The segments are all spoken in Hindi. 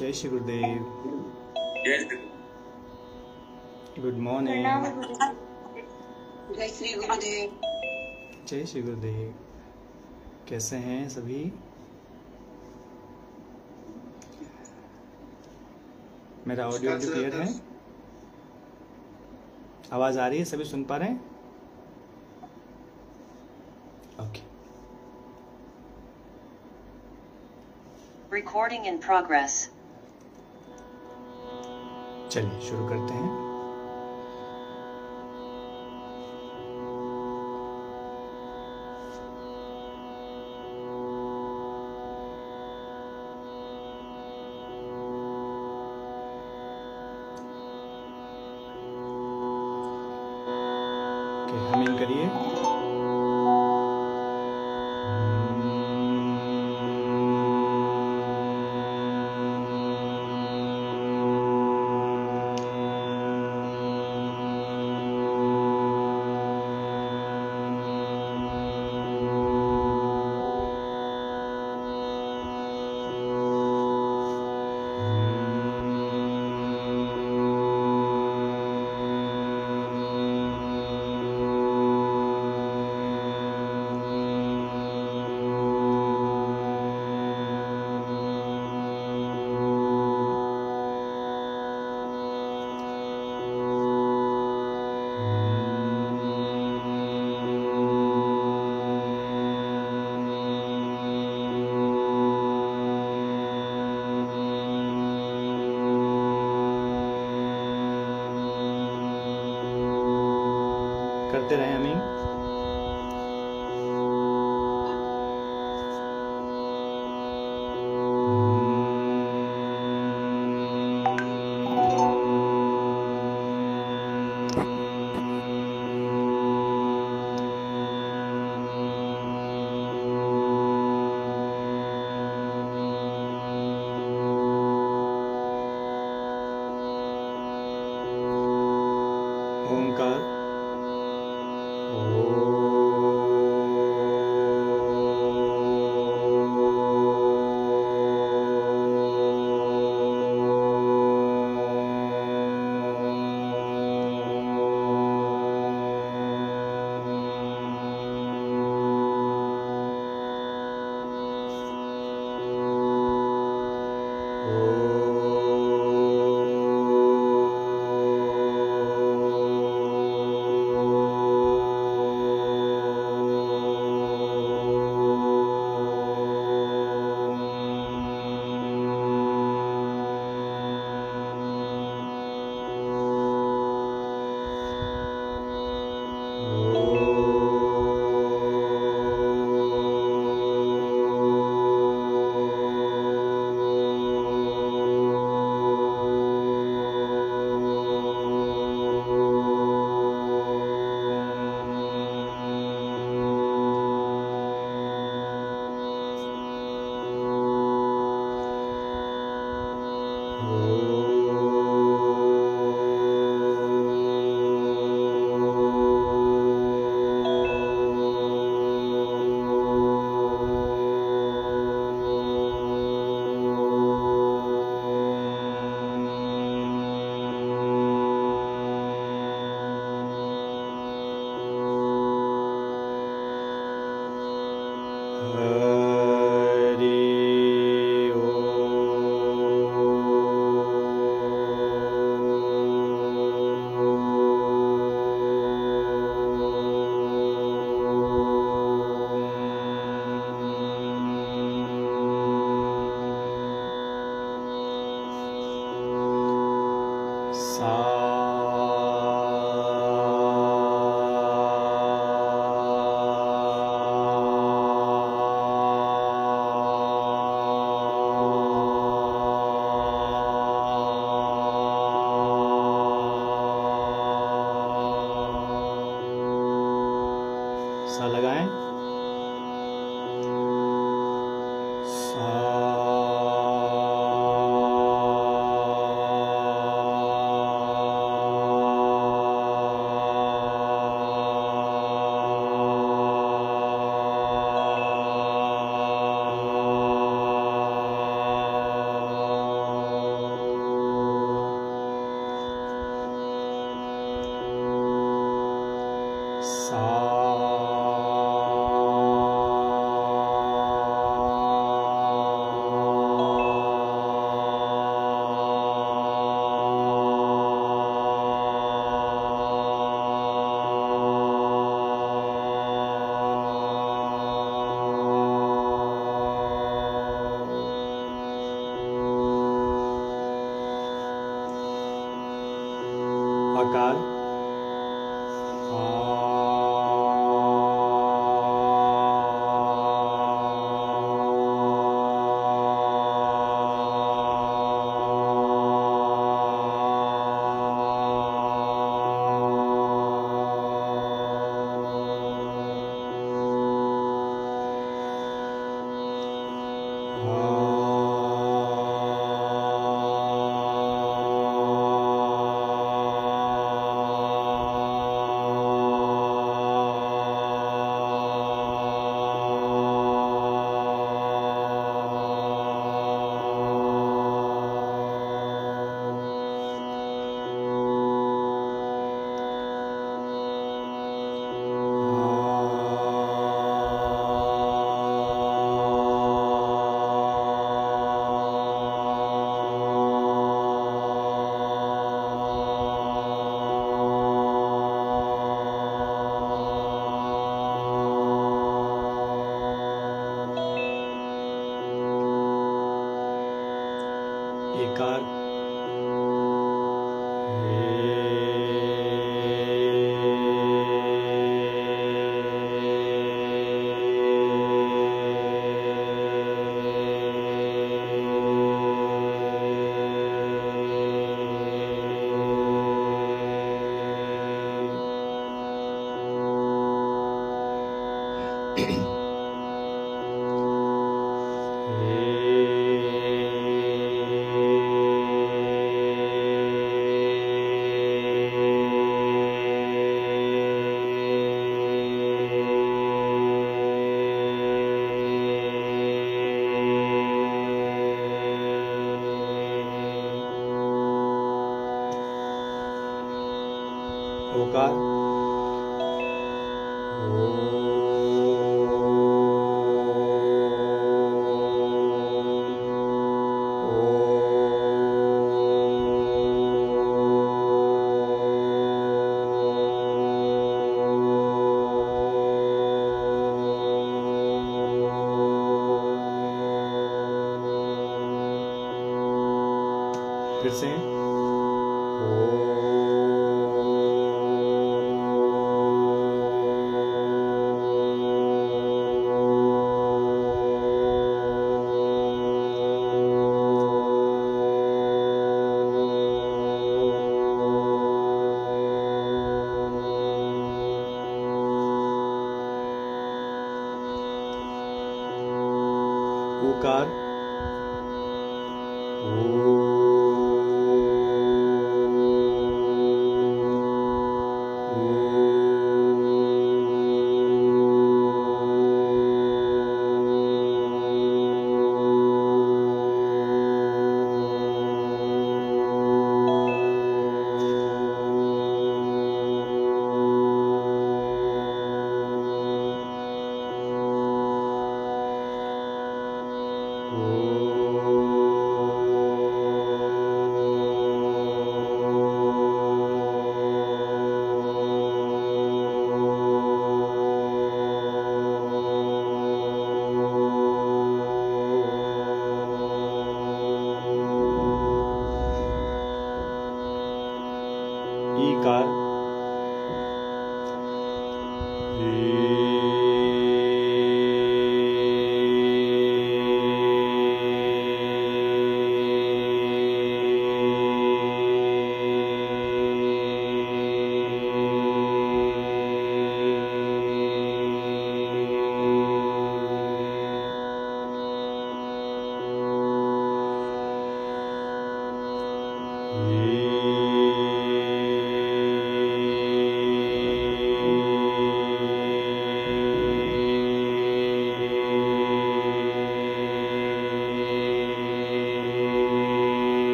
जय श्री गुरुदेव। गुड मॉर्निंग जय श्री गुरुदेव। जय श्री गुरुदेव। कैसे हैं सभी? मेरा ऑडियो क्लियर है? आवाज़ आ रही है? सभी सुन पा रहे हैं? Okay Recording in progress. चलिए शुरू करते हैं।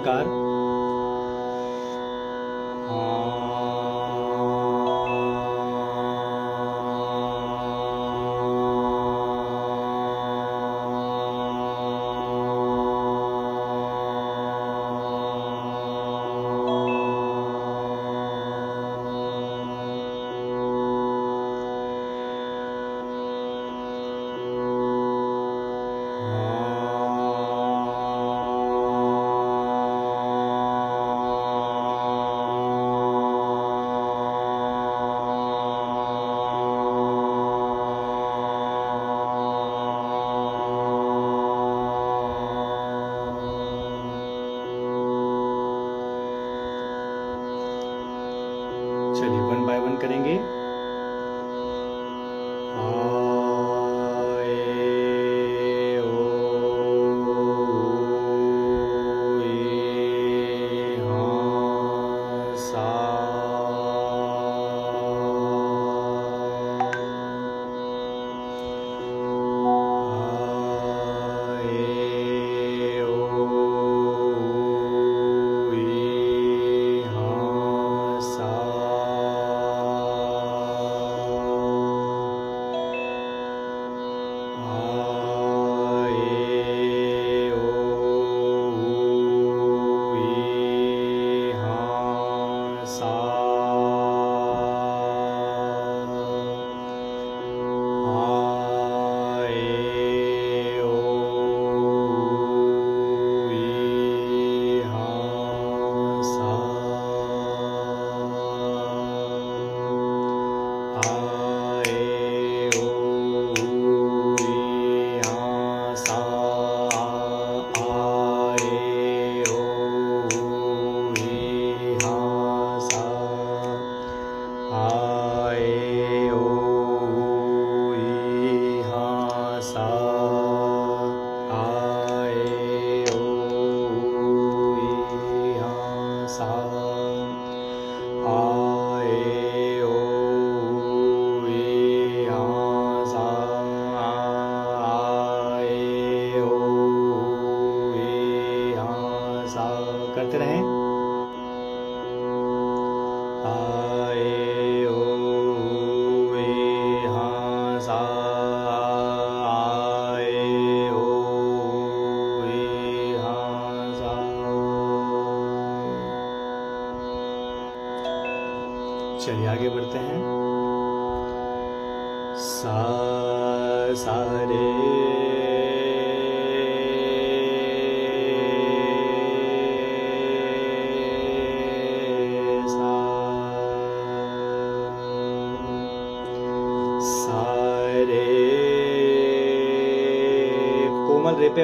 हंकार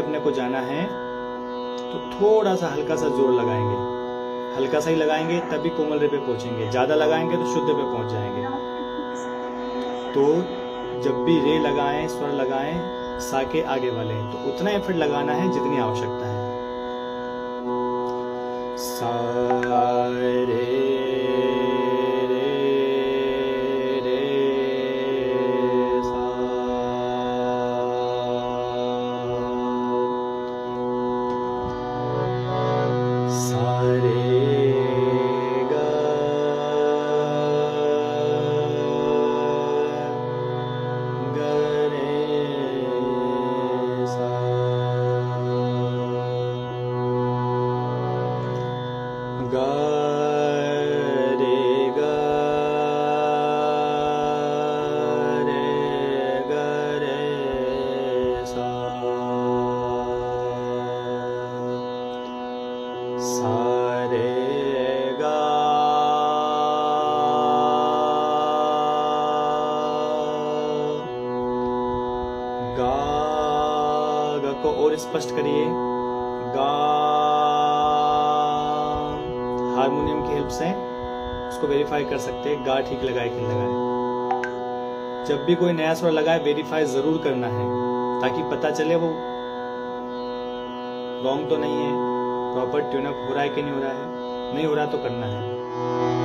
अपने को जाना है तो थोड़ा सा हल्का सा ज़ोर लगाएँगे। हल्का सा ही लगाएँगे, तभी कोमल रे पे पहुँचेंगे। ज़्यादा लगाएँगे तो शुद्ध पे पहुँच जाएँगे। तो जब भी रे लगाएँ, स्वर लगाएँ, सा के आगे वाले तो उतना एफर्ट लगाना है जितनी आवश्यकता है। सा वेरीफाई कर सकते हैं गा ठीक लगाए कि लगाए। जब भी कोई नया स्वर लगाए वेरीफाई ज़रूर करना है, ताकि पता चले वो रॉन्ग तो नहीं है प्रॉपर ट्यूनअप हो रहा है कि नहीं हो रहा है। नहीं हो रहा तो करना है।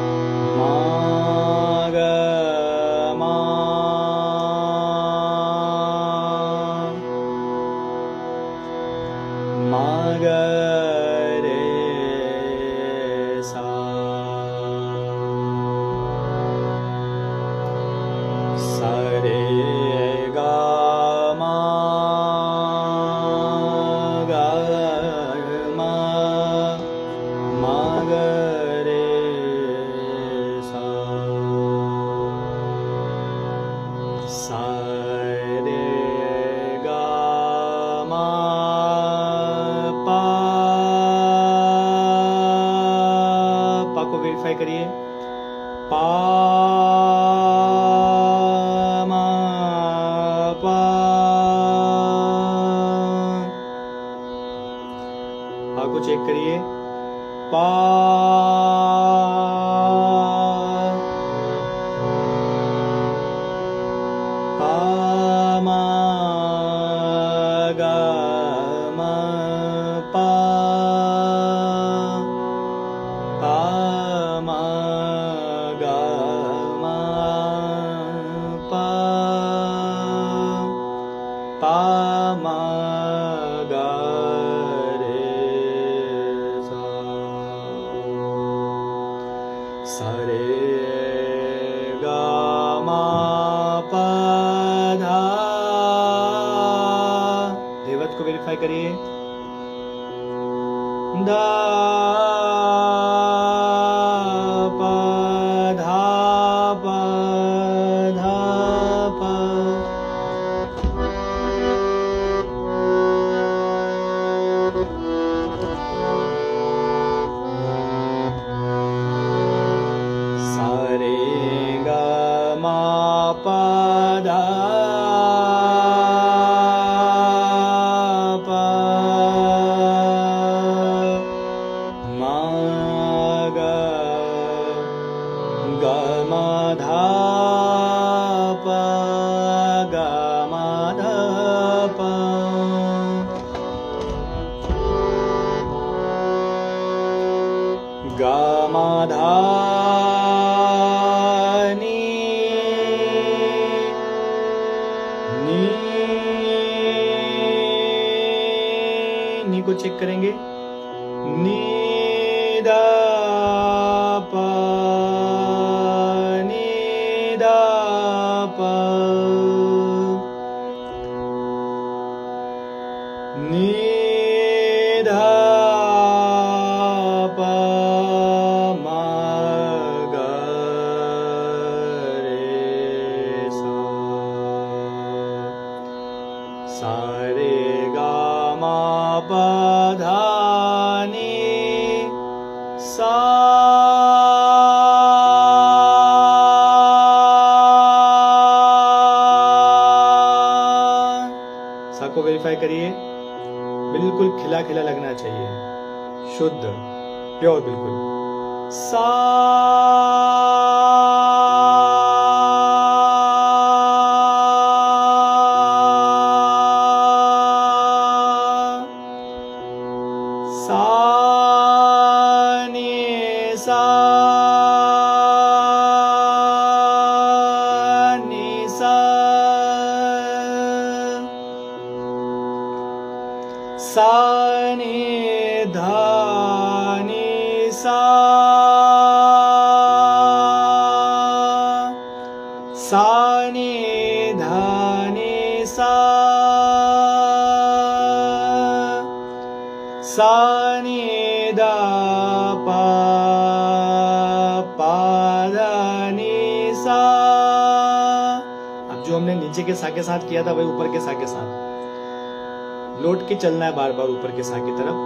चलना है बार बार ऊपर के साथ की तरफ़।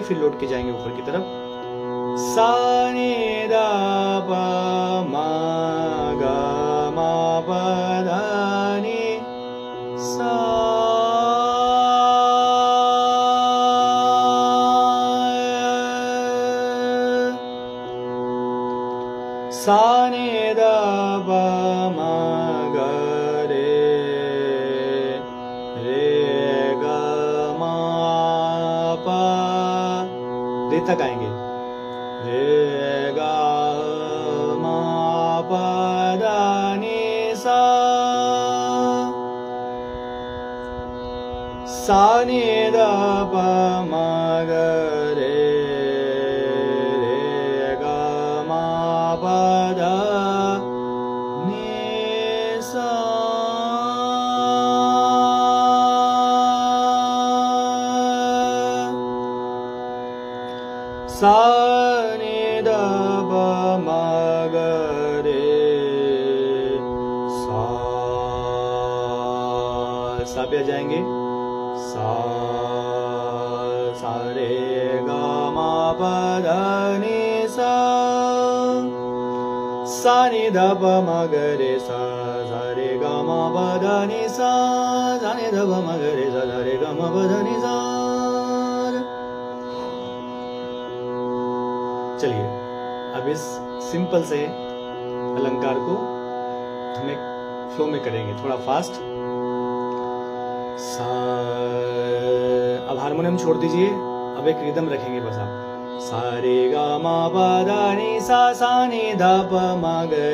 गा तक आएँगे, फिर लौट के जाएँगे ऊपर की तरफ़। सा नि। द सा नि द रे तक आएँगे। रे ग सा। सा नि द प म सा नि ध प म ग रे सा सा रे ग म प ग म सा चलिए, अब इस सिंपल से अलंकार को हमें फ्लो में करेंगे, थोड़ा फास्ट सा अब हारमोनियम छोड़ दीजिए, अब एक रिदम रखेंगे बस आप। सा रे गा मा पा धा सा सा नि धा प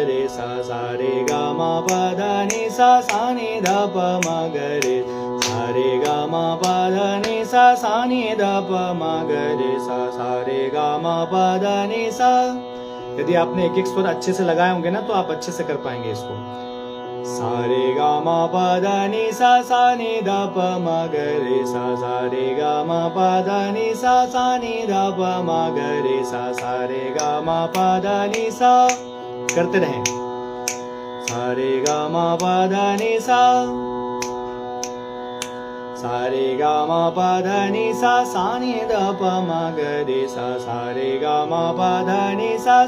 रे सा सा रे गा मा पा धा सा सा नि धा प मा ग मा पा धा सा। सा नि धा प सा सा रे गा मा पा धा सा यदि आपने एक एक स्वर अच्छे से लगाए होंगे ना तो आप अच्छे से कर पाएँगे इसको। सा रे गा मा पा धा नि सा सा प मा ग सा रे गा मा पा धा नि प मा ग मा करते रहें। सा रे गा मा पा धा नि सा सा रे गा मा पा धा नि सा ग रे सा सा रे गा मा पा धा नि सा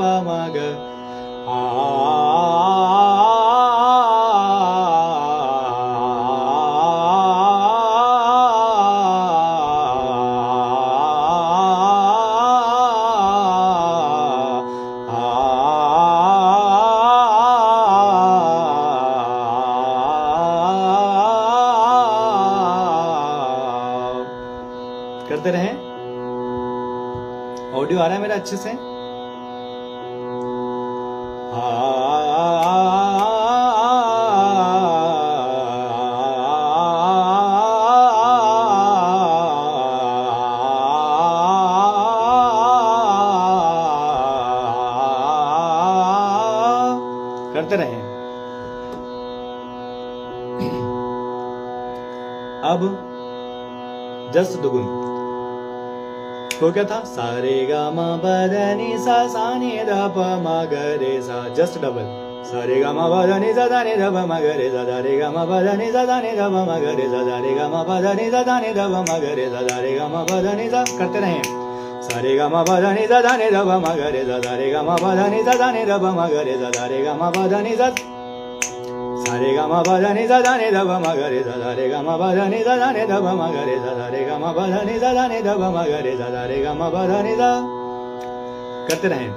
प म ग करते रहें। ऑडियो आ रहा है मेरा अच्छे से? तो क्या था सारे गा मा बदनी सा सा नि ध प म ग रे सा जस्ट डबल सारे गा मा बदनी सा धा नि ध प म ग रे सा धा रे गा मा बदनी सा धा नि ध प म ग रे सा धा रे गा मा बदनी सा धा नि ध प म ग रे सा धा रे गा मा बदनी सा करते रहें सारे गा मा बदनी सा धा नि ध प म ग रे सा धा रे गा मा बदनी सा धा नि ध प म ग रे सा धा रे गा मा बदनी सा रे ग म पा ध नि सा धा नि ध प म ग रे सा धा रे ग म पा ध नि सा धा नि ध प म ग रे सा धा रे ग म पा ध नि सा धा नि ध प म ग रे सा धा रे ग म पा ध नि सा करते रहें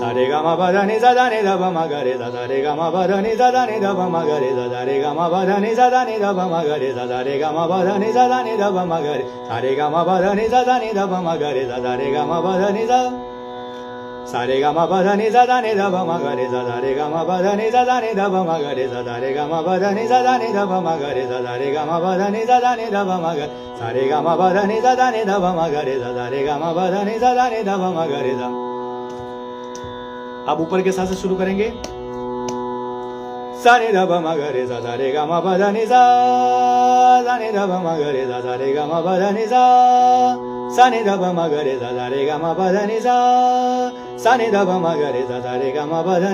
सारे ग म पा ध नि सा धा नि ध प म ग रे सा धा रे ग म पा ध नि सा धा नि ध प म ग रे सा धा रे ग म पा ध नि सा धा नि ध प म ग रे सा धा रे ग म पा ध नि सा धा नि ध प म ग रे सा रे गा मा पा धा नि सा धा नि ध प म ग रे सा धा रे ग म पा ध नि सा सारे गा मा धा नि धा नि ध म ग रे धा रे गा मा धा नि धा नि ध म ग रे धा रे गा मा पा नि धा नि ध म ग रे धा रे गा मा धा नि धा नि ध म ग सारे गा मा धा नि धा नि ध म ग रे धा रे गा मा पा नि धा नि ध म ग रे जा अब ऊपर के साथ से शुरू करेंगे सानी ध म रे सा सारे ग म ध नि सा सारे ध म गरे सा सारे ग म ध नि सा साने ध म सा ग म ध नि सा रे म सा ग म ध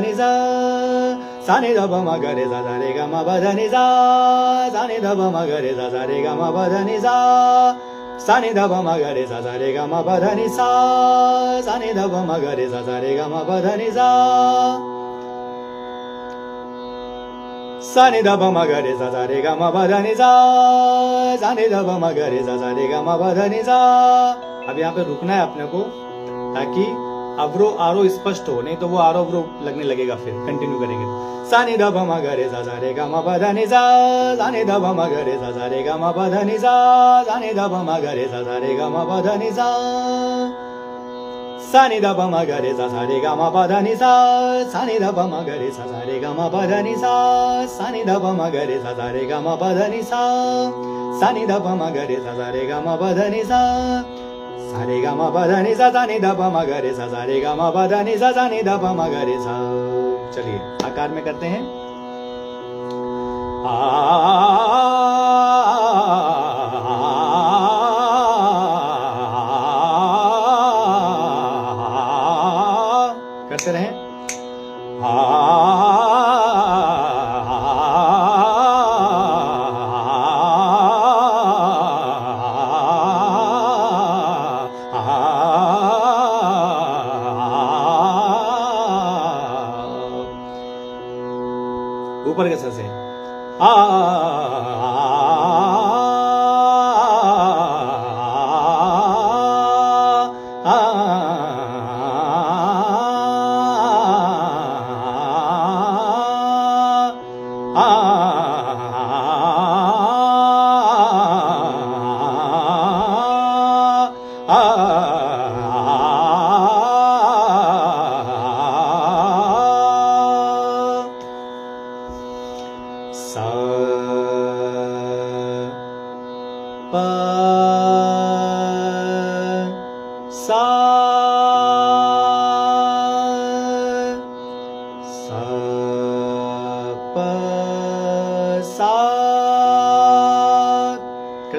नि सा म रे सा धा रे गा मा पा धा नि सा सा नि ध प म ग रे सा धा रे गा मा पा धा नि सा अब यहाँ पे रुकना है अपने को ताकि अवरो आरो स्पष्ट हो नहीं तो वो आरो अवरो लगने लगेगा फिर कंटिन्यू करेंगे सा नि ध म ग रे धा रे गा मा धा नि सा सा नि ध म ग रे धा रे गा मा धा नि सा सा नि ध म ग रे धा रे गा मा धा नि सा सा नि ध प म ग रे सा सा रे गा मा पा धा नि सा सा नि ध प म ग रे सा सा रे गा मा पा धा नि सा सा नि ध प म ग रे सा सा रे गा मा पा सा। सा नि ध प म सा सा रे गा मा पा सा सा रे गा मा पा सा सा नि ध प म सा सा रे गा मा पा सा सा नि ध प म सा चलिए, आकार में करते हैं। करते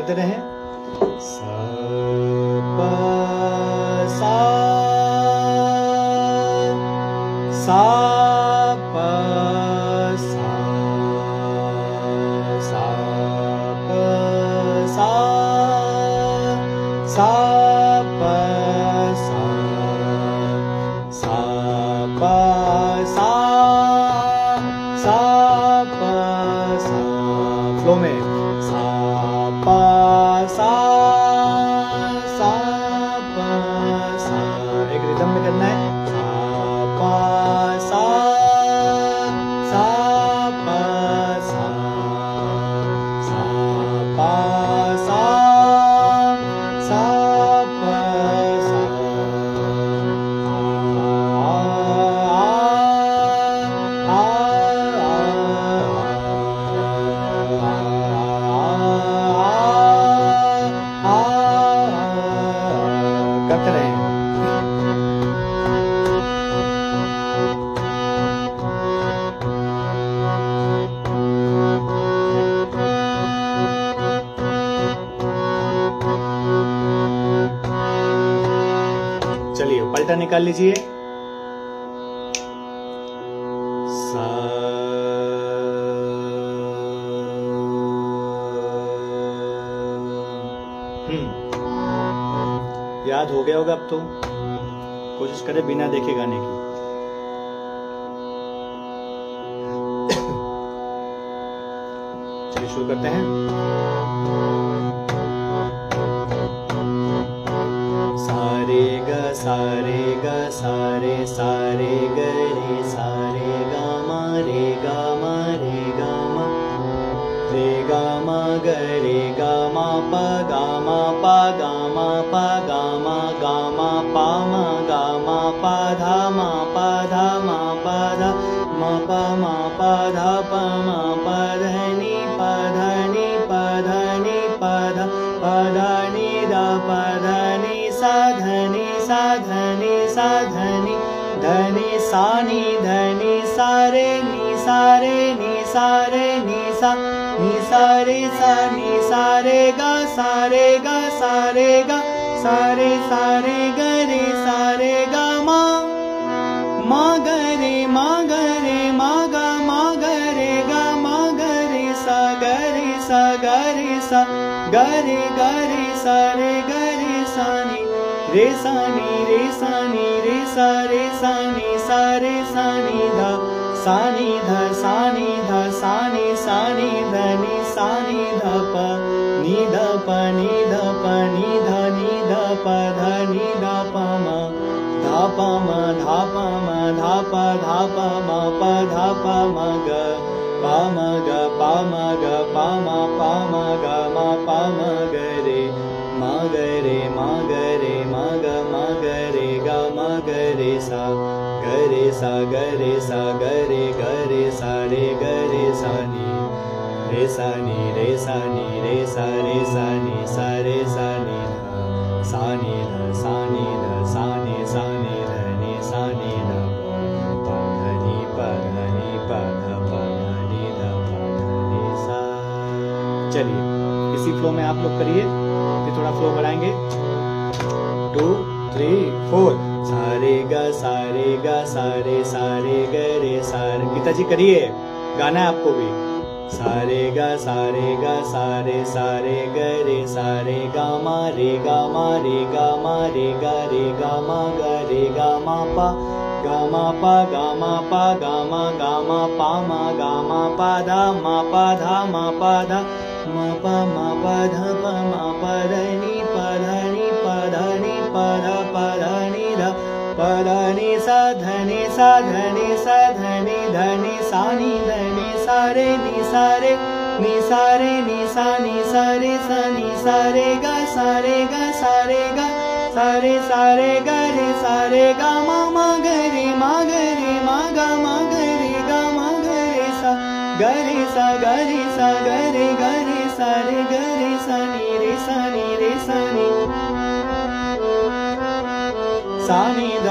करते रहें। सा सा रे सा नि रे सा नि रे सा रे सा नि सा रे सा नि ध सा नि ध सा नि ध सा नि सा नि ध नि सा नि ध प नि ध प नि ध प नि ध नि ध प ध नि ध प म धा प म धा प म धा प धा प म प धा प म ग प म ग प म ग प म प म ग म प म सा ग रे सा ग रे ग रे सा रे ग रे सा नि रे सा नि रे सा नि रे सा रे सा नि सा रे सा नि। ध सा नि ध सा नि ध सा नि सा नि ध नि। सा नि ध प प ध नि प ध नि प ध प ध नि ध प ध नि सा। चलिए, इसी फ्लो में आप लोग करिए। फिर थोड़ा फ्लो बढ़ाएँगे। टू थ्री फोर सारे गा सारे गा सारे सारे ग रे सारे। गीता जी करिए गाना है आपको भी। सारे गा सारे गा सारे सारे ग रे सारे गा मा रे गा मा रे गा मा रे गा रे गा मा ग, रे गा मा पा। गा मा पा गा मा पा गा मा गा मा पा, मा गा मा पा, धा, मा, पा, धा, मा, पा, धा। मा, पा मा, पा, धा, मा पा पा सा ध नि सा ध नि सा ध नि ध नि सा नि ध नि सा रे नि सा रे नि सा रे नि सा नि सा रे सा नि रे ग सा रे ग सा रे ग सा रे सा रे ग रे सा रे ग मा मा ग रे मा ग मा ग मा ग रे ग मा ग सा ग सा ग सा ग रे ग रे सा रे ग रे सा नि रे सा नि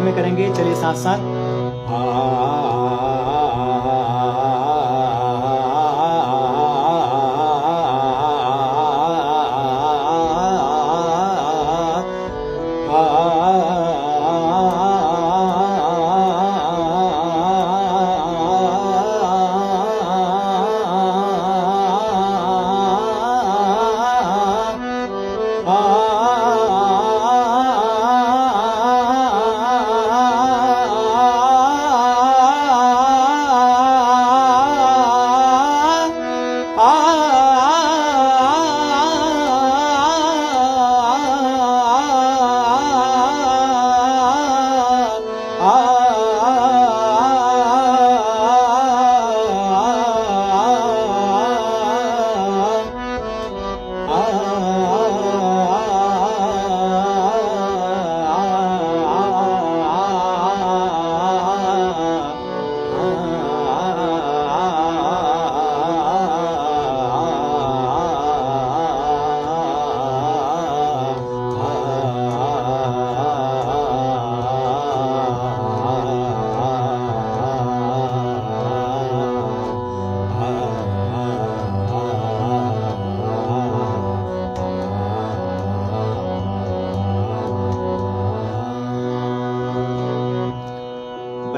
में करेंगे। चलिए साथ साथ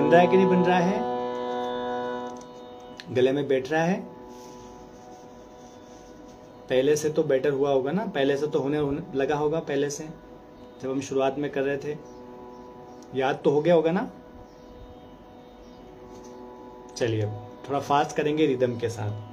बन रहा है कि नहीं बन रहा है? गले में बैठ रहा है? पहले से तो बेटर हुआ होगा ना? पहले से तो होने, होने लगा होगा पहले से। जब हम शुरुआत में कर रहे थे। याद तो हो गया होगा ना? चलिए थोड़ा फास्ट करेंगे रिदम के साथ।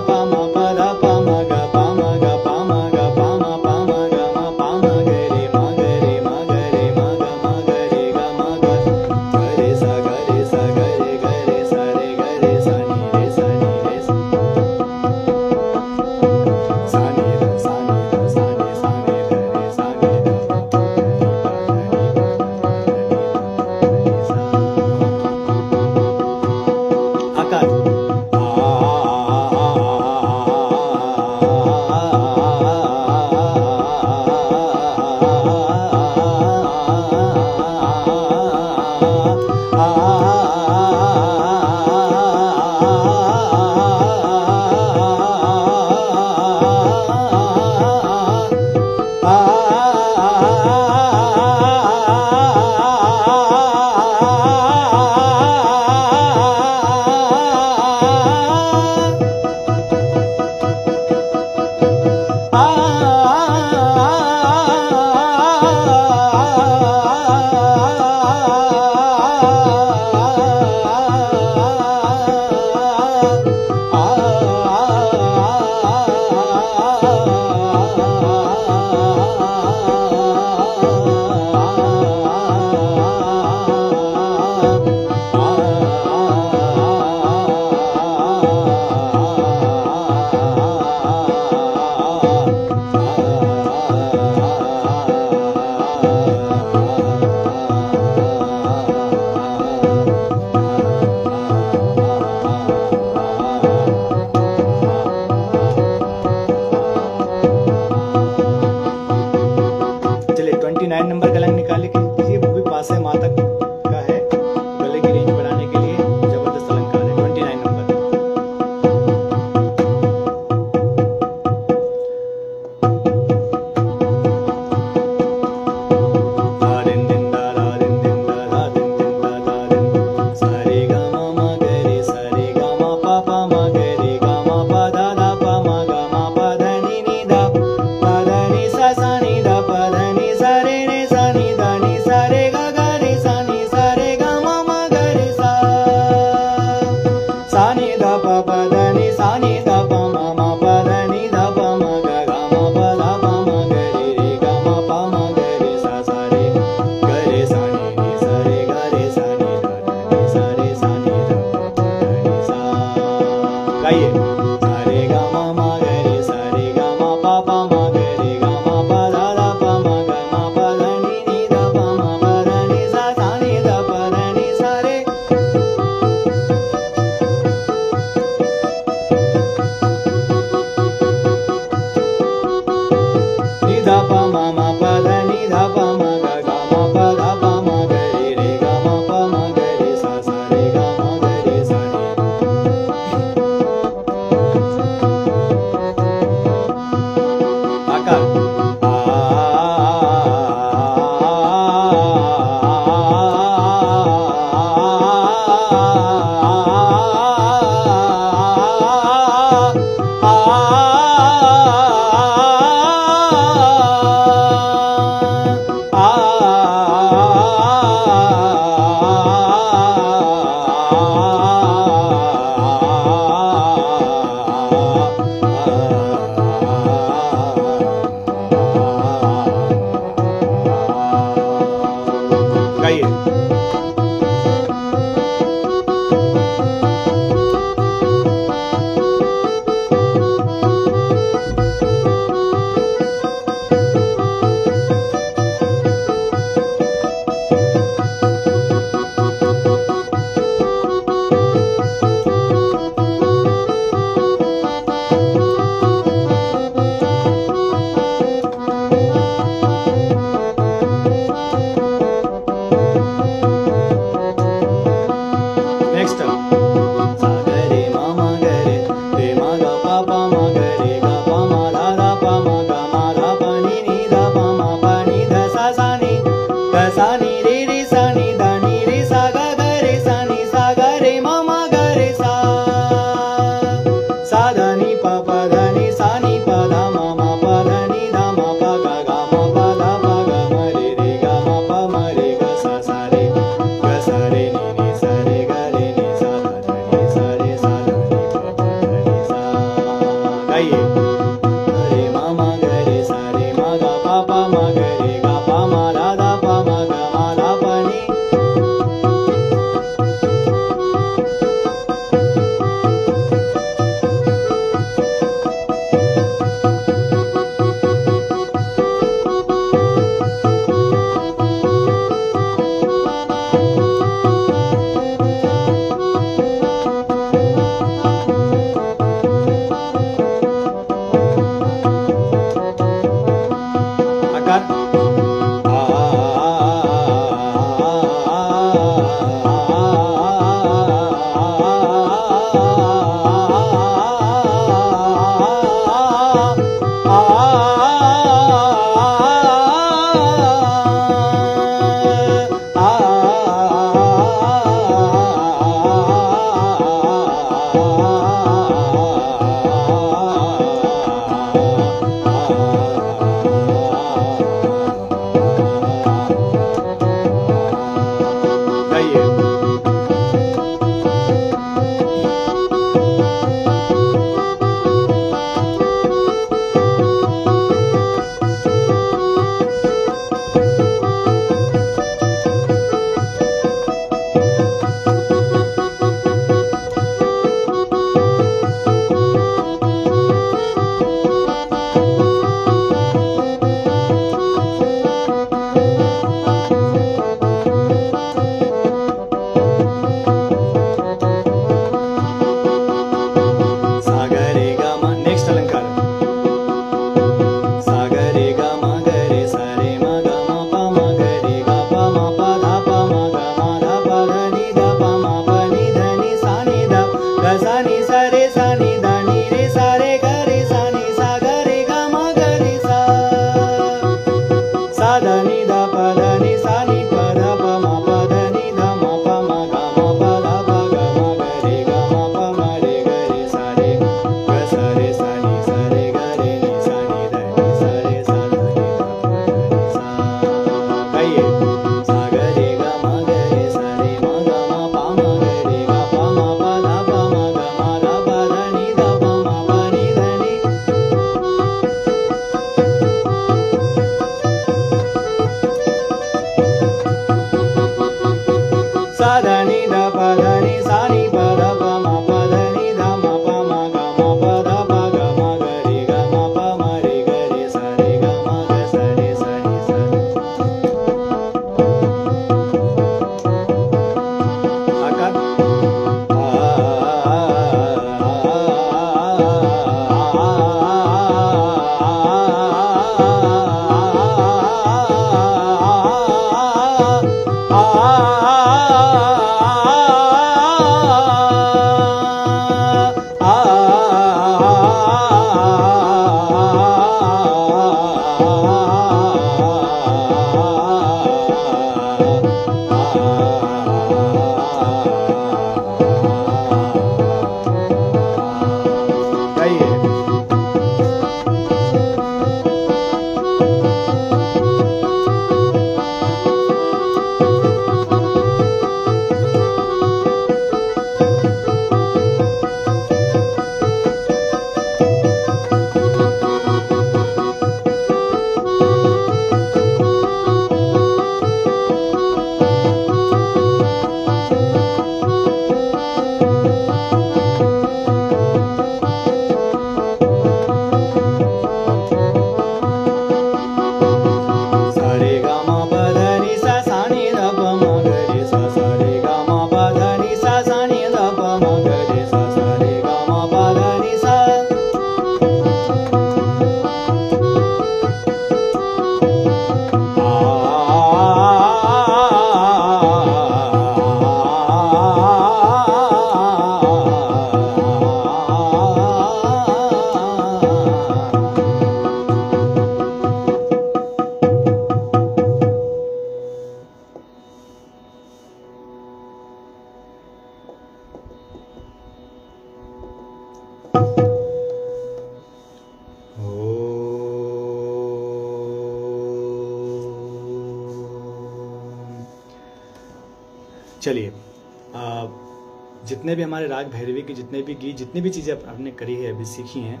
के जितने भी गीत जितनी भी चीज़ें आपने करी है अभी सीखी हैं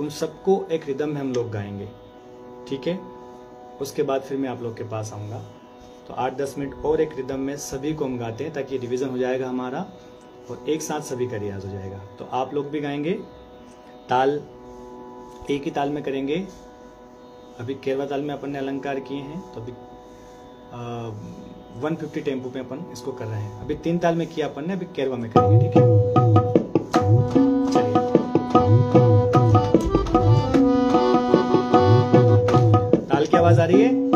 उन सबको एक रिदम में हम लोग गाएँगे। ठीक है? उसके बाद फिर मैं आप लोग के पास आऊँगा। तो आठ दस मिनट और एक रिदम में सभी को हम गाते हैं ताकि रिविज़न हो जाएगा हमारा और एक साथ सभी का रियाज हो जाएगा। तो आप लोग भी गाएँगे। ताल एक ही ताल में करेंगे। अभी केरवा ताल में अपन ने अलंकार किए हैं तो अभी आ, 150 टेंपो पे अपन इसको कर रहे हैं। अभी तीन ताल में किया अपन ने अभी केरवा में करेंगे। ठीक है? आवाज़ आ रही है?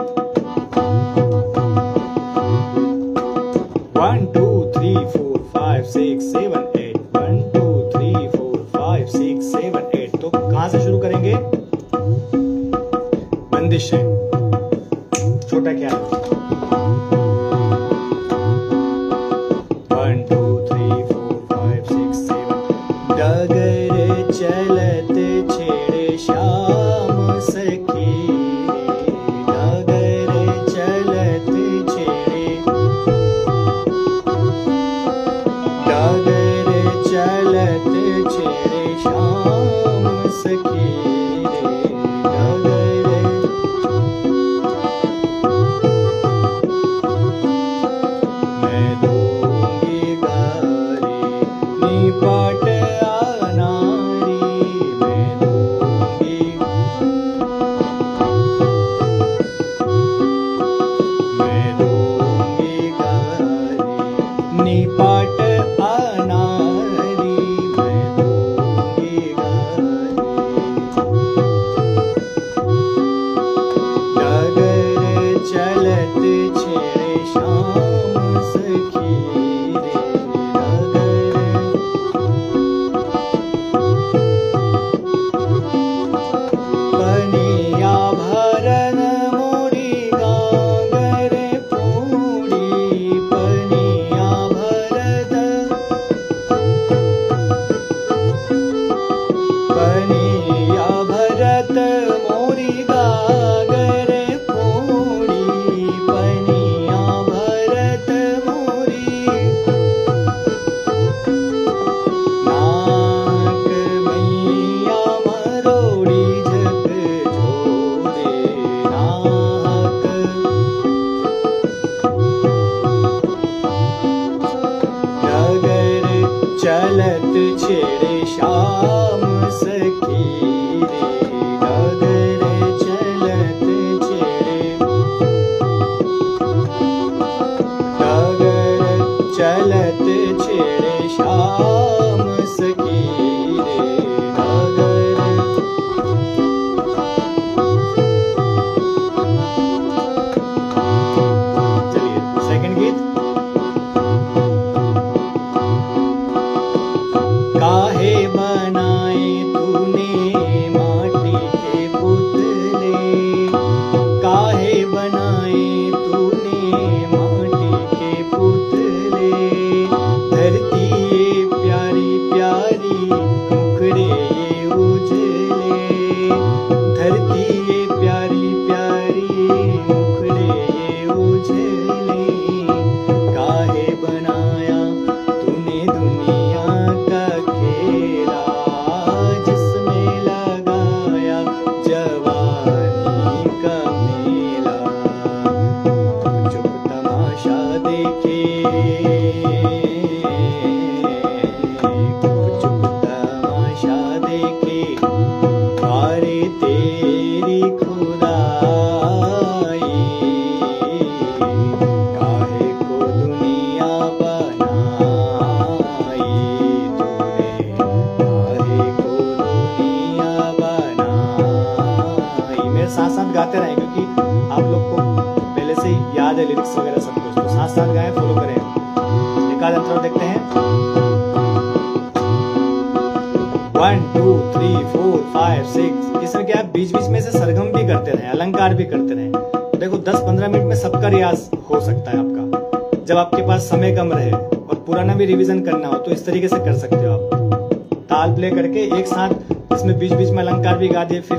करना हो तो इस तरीके से कर सकते हो आप। ताल प्ले करके एक साथ इसमें बीच बीच में अलंकार भी गा दिए, फिर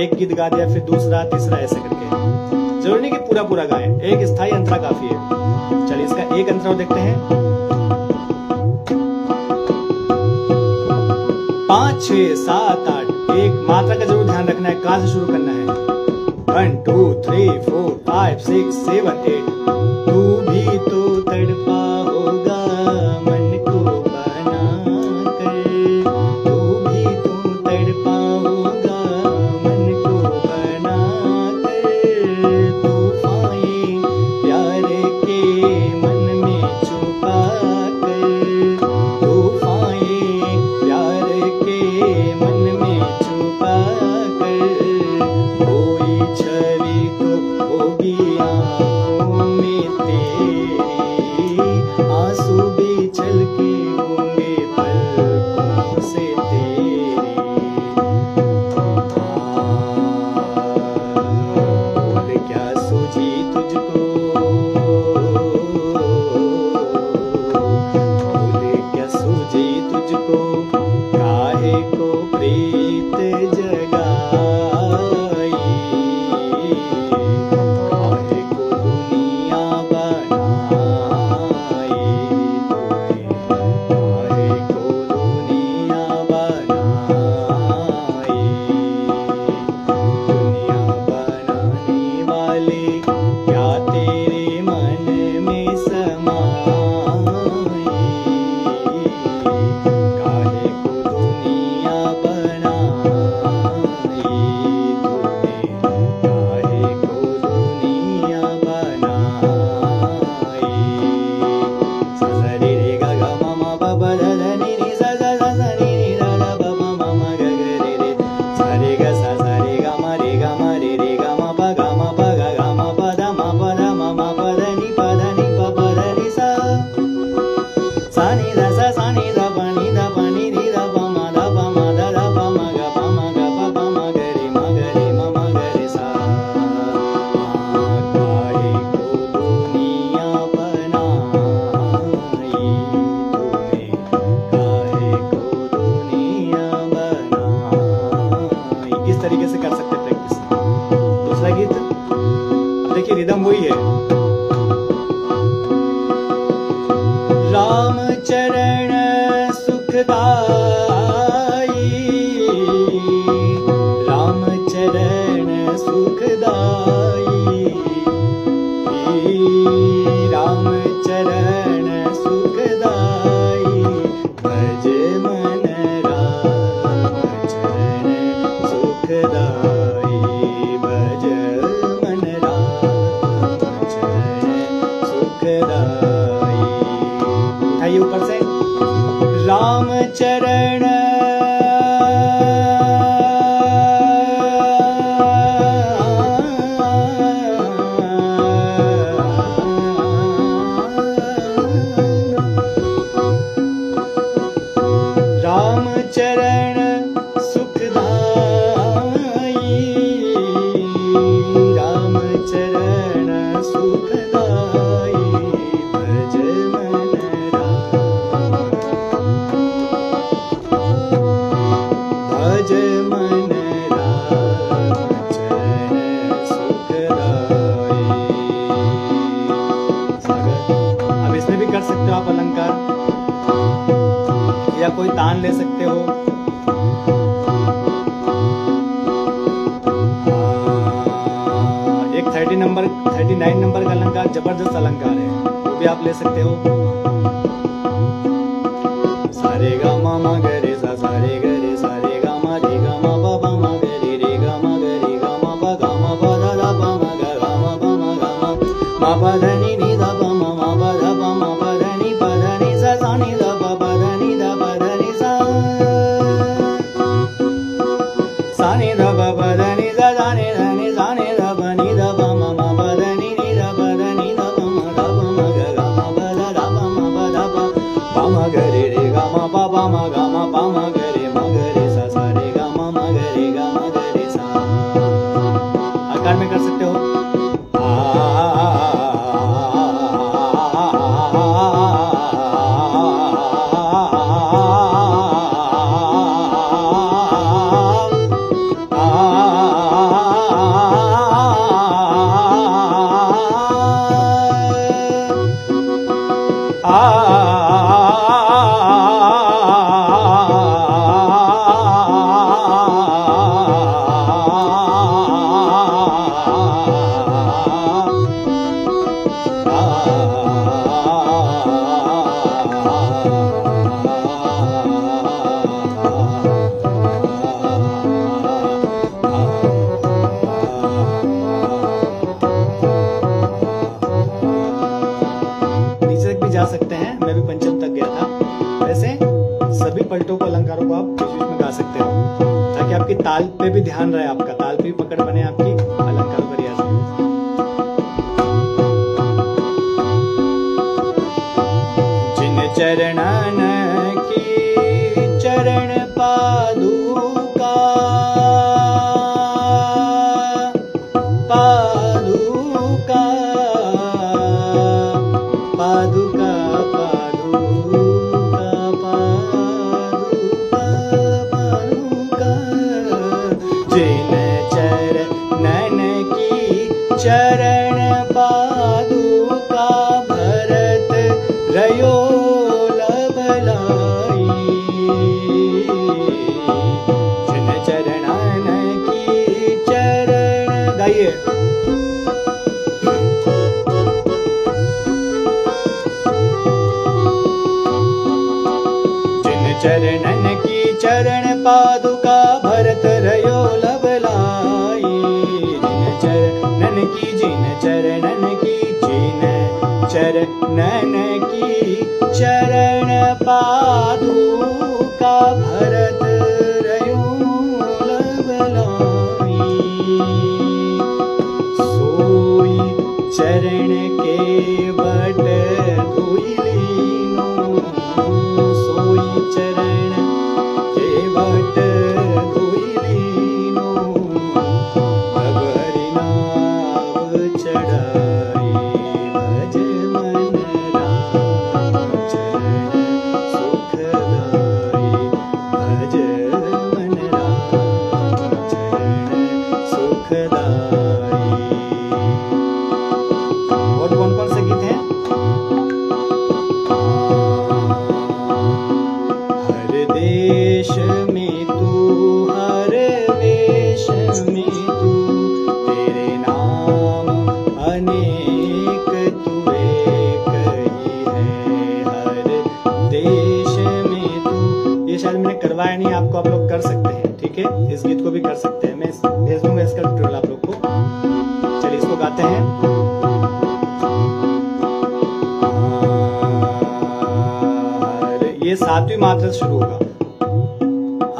एक गीत गा दिया, फिर दूसरा, तीसरा, ऐसे करके। ज़रूरी नहीं कि पूरा पूरा गाएँ, एक स्थायी अंतरा काफ़ी है। चलिए इसका एक अंतरा देखते हैं। पाँच छ सात, आठ, एक, मात्रा का ज़रूर ध्यान रखना है, कहा से शुरू करना है? One two three four five six seven eight नहीं आपको आप लोग कर सकते हैं, ठीक है? इस गीत को भी कर सकते हैं। मैं भेज दूँगा इसका ट्यूटोरियल आप लोग को। चलिए, इसको गाते हैं। ये सातवीं मात्रा से शुरू होगा।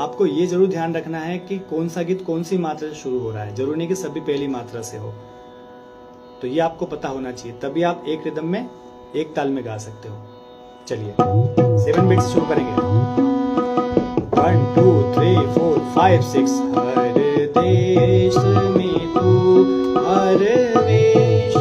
आपको ये ज़रूर ध्यान रखना है कि कौन सा गीत कौन सी मात्रा से शुरू हो रहा है। ज़रूरी नहीं कि सभी पहली मात्रा से हो। तो ये आपको पता होना चाहिए, तभी आप एक रिदम में, एक ताल में गा सकते हो। चलिए सेवन बीट्स शुरू करेंगे। One two three four five सिस हर देश मी हरश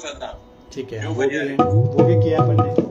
सकता ठीक है वो भी, वो भी किया अपन ने।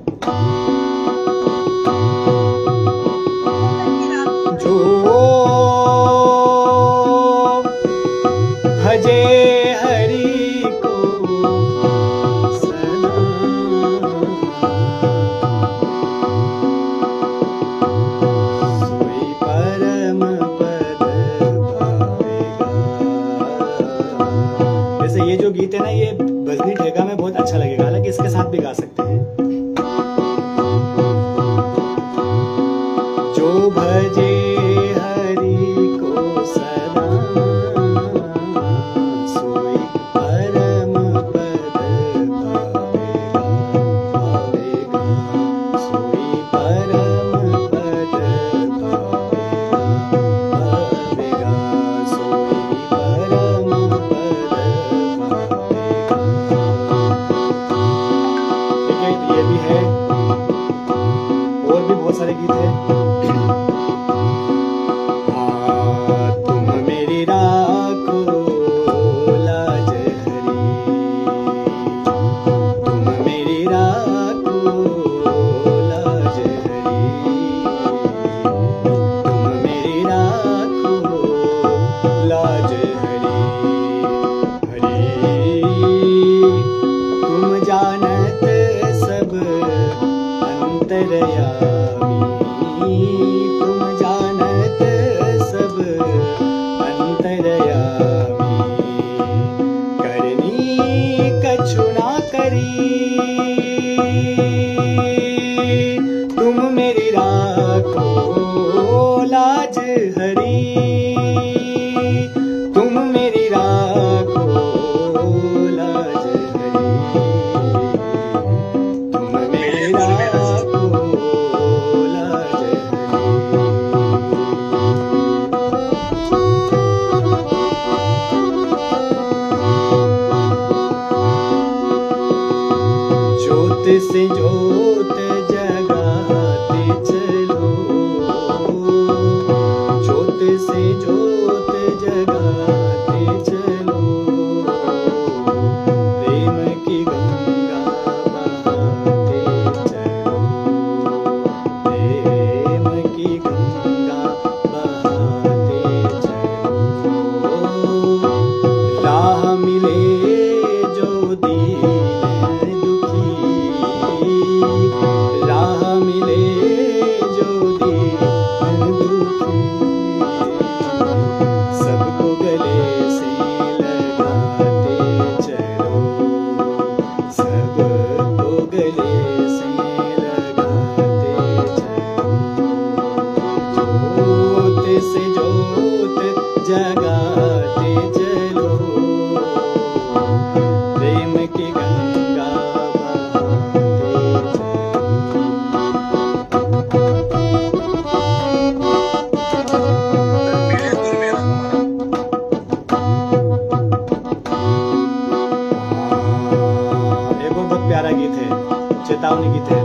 है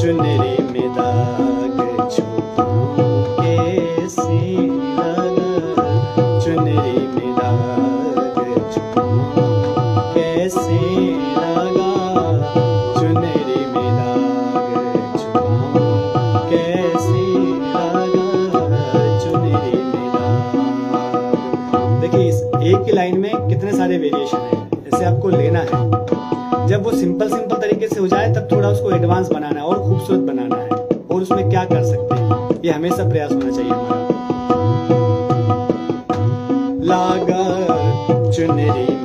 चुनरी में दाग छुपू के सीना चुनरी में दाग छुपू के सीना चुनरी में दाग के चुनरी में देखिए, इस एक ही लाइन में कितने सारे वेरिएशन है, इसे आपको लेना है। जब वो सिंपल से थोड़ा उसको एडवांस बनाना है और खूबसूरत बनाना है। और उसमें क्या कर सकते हैं? ये हमेशा प्रयास होना चाहिए हमारा। लागा चुनरी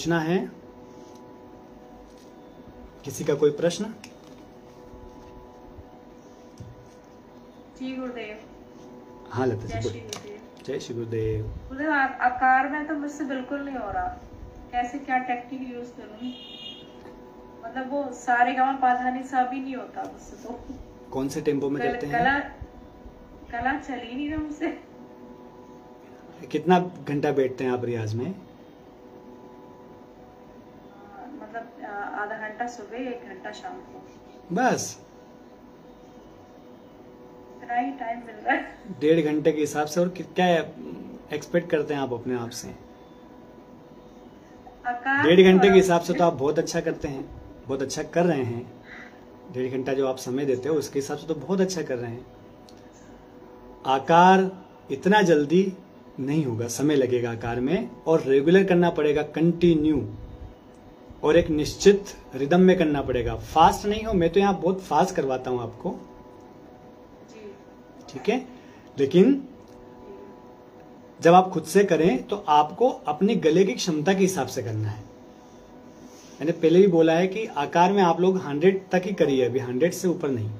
पूछना है? किसी का कोई प्रश्न? हाँ लता जी जय श्री गुरुदेव। गुरुदेव। आकार में तो मुझसे बिल्कुल नहीं हो रहा। कैसे क्या टेक्निक यूज़ करूँ? मतलब वो सारे गाँव पाधानी सा भी नहीं होता मुझसे तो। कौन से टेंपो में कल, करते हैं? कला कला चली नहीं रहा मुझसे। कितना घंटा बैठते हैं आप रियाज में? आधा घंटा सुबह एक घंटा शाम को। बस। टाइम मिल रहा है। डेढ़ घंटे के हिसाब से और क्या एक्सपेक्ट करते हैं आप अपने आप से? डेढ़ घंटे के हिसाब से तो आप बहुत अच्छा करते हैं बहुत अच्छा कर रहे हैं। डेढ़ घंटा जो आप समय देते हो उसके हिसाब से तो बहुत अच्छा कर रहे हैं। आकार इतना जल्दी नहीं होगा समय लगेगा आकार में और रेगुलर करना पड़ेगा कंटिन्यू और एक निश्चित रिदम में करना पड़ेगा। फास्ट नहीं हो मैं तो यहाँ बहुत फास्ट करवाता हूँ आपको। ठीक है? लेकिन जब आप खुद से करें तो आपको अपनी गले की क्षमता के हिसाब से करना है। मैंने पहले भी बोला है कि आकार में आप लोग हंड्रेड तक ही करिए अभी हंड्रेड से ऊपर नहीं।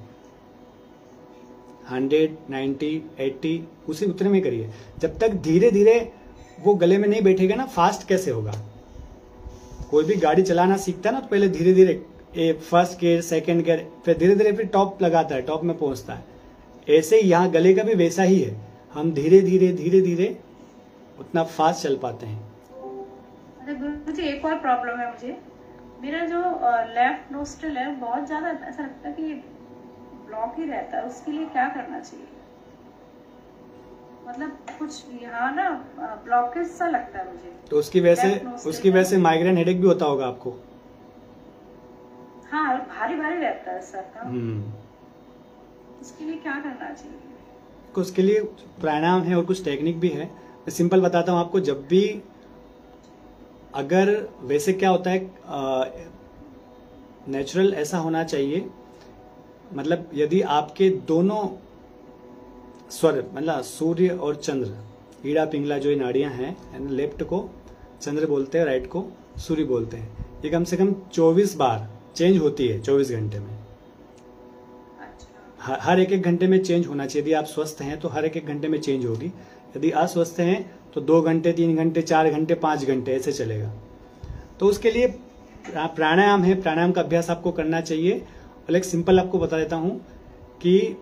हंड्रेड नाइन्टी एट्टी उसी उतने में करिए। जब तक धीरे धीरे वो गले में नहीं बैठेगा ना फास्ट कैसे होगा? कोई भी गाड़ी चलाना सीखता है ना तो पहले धीरे धीरे ए फ़र्स्ट गियर सेकंड गियर फिर धीरे धीरे फिर टॉप लगाता है टॉप में पहुँचता है। ऐसे ही यहाँ गले का भी वैसा ही है। हम धीरे धीरे धीरे धीरे उतना फास्ट चल पाते हैं। जी एक और प्रॉब्लम है मुझे। मेरा जो लेफ़्ट नोस्ट्रल है, बहुत ज़्यादा ऐसा लगता है कि ब्लॉक ही रहता है। उसके लिए क्या करना चाहिए? मतलब कुछ यहाँ ना ब्लॉकेज सा लगता है मुझे। तो उसकी वजह से उसकी वजह से माइग्रेन हेडेक भी होता होगा आपको? हाँ भारी भारी रहता है सर। का हम्म। उसके लिए क्या करना चाहिए? उसके लिए प्राणायाम है और कुछ टेक्निक भी है। मैं सिंपल बताता हूँ आपको जब भी अगर वैसे क्या होता है नेचुरल ऐसा होना चाहिए मतलब यदि आपके दोनों स्वर मतलब सूर्य और चंद्र। ईड़ा पिंगला जो ये नाड़ियाँ हैं लेफ़्ट को चंद्र बोलते हैं राइट को सूर्य बोलते हैं। ये कम से कम 24 बार चेंज होती है 24 घंटे में। अच्छा। हर हर एक एक घंटे में चेंज होना चाहिए। यदि आप स्वस्थ हैं तो हर एक एक घंटे में चेंज होगी। यदि अस्वस्थ हैं तो दो घंटे तीन घंटे चार घंटे पाँच घंटे ऐसे चलेगा। तो उसके लिए प्राणायाम है। प्राणायाम का अभ्यास आपको करना चाहिए। और एक सिंपल आपको बता देता हूँ कि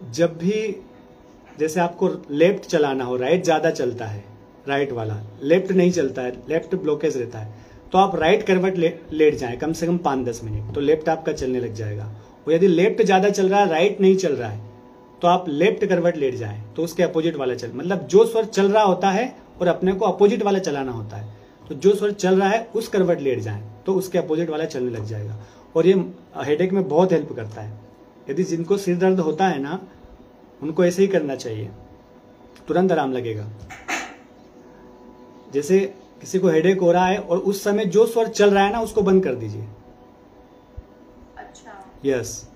जब भी जैसे आपको लेफ़्ट चलाना हो राइट ज़्यादा चलता है राइट वाला। लेफ़्ट नहीं चलता है लेफ़्ट ब्लॉकेज रहता है। तो आप राइट करवट ले, लेट जाए कम से कम पाँच दस मिनट। तो लेफ़्ट आपका चलने लग जाएगा। और यदि लेफ़्ट ज़्यादा चल रहा है राइट नहीं चल रहा है तो आप लेफ़्ट करवट लेट जाए तो उसके अपोजिट वाला चल मतलब जो स्वर चल रहा होता है और अपने को अपोजिट वाला चलाना होता है तो जो स्वर चल रहा है उस करवट लेट जाए तो उसके अपोजिट वाला चलने लग जाएगा। और ये हेडेक में बहुत हेल्प करता है। यदि जिनको सिर दर्द होता है ना उनको ऐसे ही करना चाहिए। तुरंत आराम लगेगा। जैसे किसी को हेडेक हो रहा है और उस समय जो स्वर चल रहा है ना उसको बंद कर दीजिए। अच्छा। यस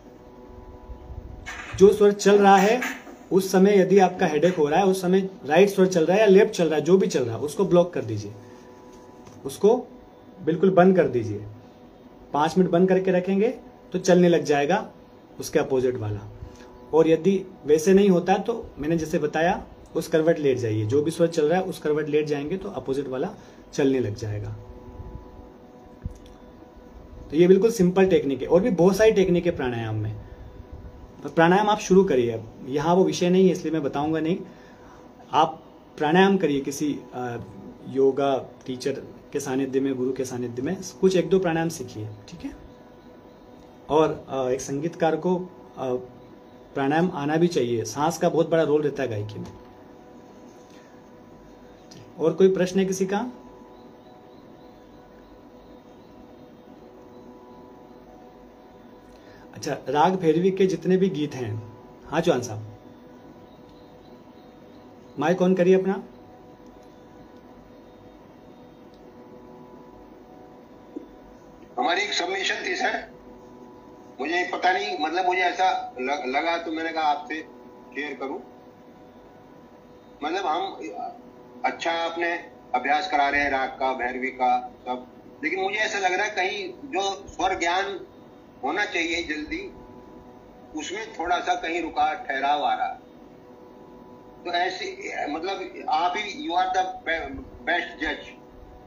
जो स्वर चल रहा है उस समय यदि आपका हेडेक हो रहा है उस समय राइट स्वर चल रहा है या लेफ़्ट चल रहा है जो भी चल रहा है उसको ब्लॉक कर दीजिए। उसको बिल्कुल बंद कर दीजिए। पाँच मिनट बंद करके रखेंगे तो चलने लग जाएगा। उसके अपोजिट वाला। और यदि वैसे नहीं होता तो मैंने जैसे बताया, उस करवट लेट जाइए। जो भी स्वर चल रहा है, उस करवट लेट जाएँगे तो अपोजिट वाला चलने लग जाएगा। तो ये बिल्कुल सिंपल टेक्निक है। और भी बहुत सारी टेक्निक है प्राणायाम में। तो प्राणायाम आप शुरू करिए अब। यहाँ वो विषय नहीं है, इसलिए मैं बताऊँगा नहीं। आप प्राणायाम करिए किसी योगा टीचर के सानिध्य में, गुरु के सानिध्य में। कुछ एक दो प्राणायाम सीखिए, ठीक है? और एक संगीतकार को प्राणायाम आना भी चाहिए। सांस का बहुत बड़ा रोल रहता है गायकी में। और कोई प्रश्न है किसी का? अच्छा राग भैरवी के जितने भी गीत हैं। हाँ चौहान साहब। माइक ऑन करिए अपना। हमारी एक सबमिशन थी, सर। मुझे पता नहीं मतलब मुझे ऐसा लग, लगा तो मैंने कहा आपसे शेयर करूँ। मतलब हम अच्छा अपने अभ्यास करा रहे हैं राग का भैरवी का सब। लेकिन मुझे ऐसा लग रहा है कहीं जो स्वर ज्ञान होना चाहिए जल्दी उसमें थोड़ा सा कहीं रुका ठहराव आ रहा तो ऐसे मतलब आप ही यू आर द बेस्ट जज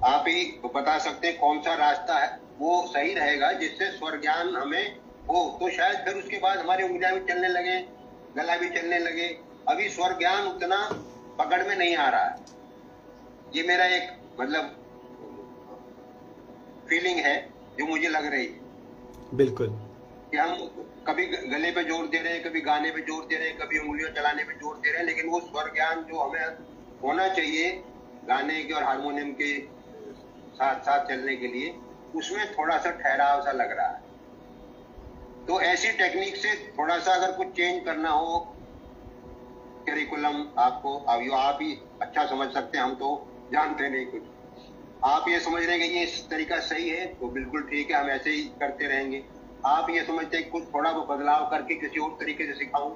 आप ही बता सकते हैं कौन सा रास्ता है वो सही रहेगा जिससे स्वर ज्ञान हमें हो तो शायद फिर उसके बाद हमारी उंगलियाँ भी चलने लगे गला भी चलने लगे। अभी स्वर ज्ञान उतना पकड़ में नहीं आ रहा है। ये मेरा एक मतलब फीलिंग है जो मुझे लग रही है। बिल्कुल। कि हम कभी गले पे ज़ोर दे रहे हैं कभी गाने पे ज़ोर दे रहे हैं कभी उंगलियों चलाने पे ज़ोर दे रहे हैं लेकिन वो स्वर ज्ञान जो हमें होना चाहिए गाने के और हारमोनियम के साथ साथ चलने के लिए उसमें थोड़ा सा ठहराव सा लग रहा है। तो ऐसी टेक्निक से थोड़ा सा अगर कुछ चेंज करना हो करिकुलम आपको, अब आप ही अच्छा समझ सकते हैं, हम तो जानते नहीं कुछ। आप ये समझ रहे हैं कि ये तरीका सही है? तो बिल्कुल ठीक है, हम ऐसे ही करते रहेंगे। आप ये समझते हैं कुछ थोड़ा वो बदलाव करके किसी और तरीके से सिखाऊं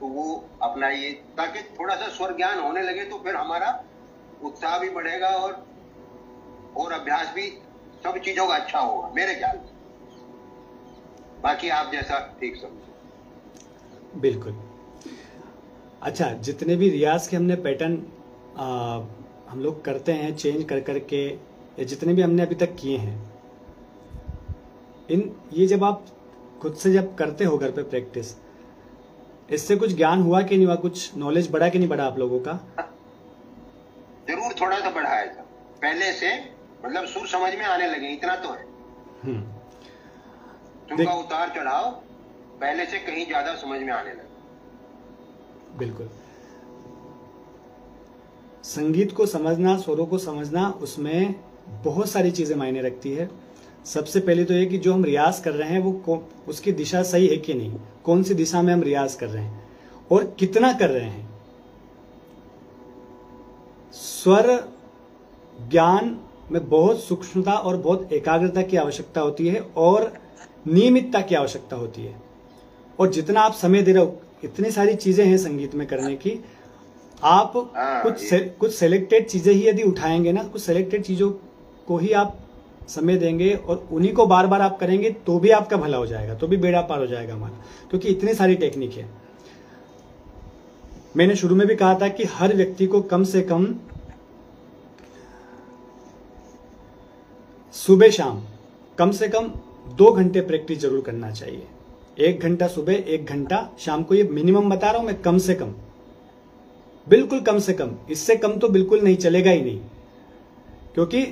तो वो अपनाइए। ताकि थोड़ा सा स्वर ज्ञान होने लगे तो फिर हमारा उत्साह भी बढ़ेगा और और अभ्यास भी सब चीज़ों का अच्छा होगा, मेरे ख्याल से। बाकी आप जैसा ठीक समझो। बिल्कुल। अच्छा जितने भी रियाज के हमने पैटर्न हम लोग करते हैं चेंज कर कर के या जितने भी हमने अभी तक किए हैं इन ये जब आप खुद से जब करते हो घर पे प्रैक्टिस इससे कुछ ज्ञान हुआ कि नहीं हुआ? कुछ नॉलेज बढ़ा कि नहीं बढ़ा आप लोगों का? ज़रूर थोड़ा सा बढ़ा है पहले से मतलब सुर समझ में आने लगे इतना तो है। हम्म सुर का उतार चढ़ाव पहले से कहीं ज़्यादा समझ में आने लगे। बिल्कुल। संगीत को समझना स्वरों को समझना उसमें बहुत सारी चीज़ें मायने रखती है। सबसे पहले तो ये कि जो हम रियाज कर रहे हैं वो उसकी दिशा सही है कि नहीं? कौन सी दिशा में हम रियाज कर रहे हैं? और कितना कर रहे हैं? स्वर ज्ञान में बहुत सूक्ष्मता और बहुत एकाग्रता की आवश्यकता होती है और नियमितता की आवश्यकता होती है। और जितना आप समय दे रहे हो इतनी सारी चीज़ें हैं संगीत में करने की। आप हाँ, कुछ से, कुछ सेलेक्टेड चीज़ें ही यदि उठाएँगे ना कुछ सेलेक्टेड चीज़ों को ही आप समय देंगे और उन्हीं को बार बार आप करेंगे तो भी आपका भला हो जाएगा तो भी बेड़ा पार हो जाएगा हमारा क्योंकि इतनी सारी टेक्निक है। मैंने शुरू में भी कहा था कि हर व्यक्ति को कम से कम सुबह शाम कम से कम दो घंटे प्रैक्टिस ज़रूर करना चाहिए। एक घंटा सुबह, एक घंटा शाम को ये मिनिमम बता रहा हूँ मैं कम से कम। बिल्कुल कम से कम। इससे कम तो बिल्कुल नहीं, चलेगा ही नहीं। क्योंकि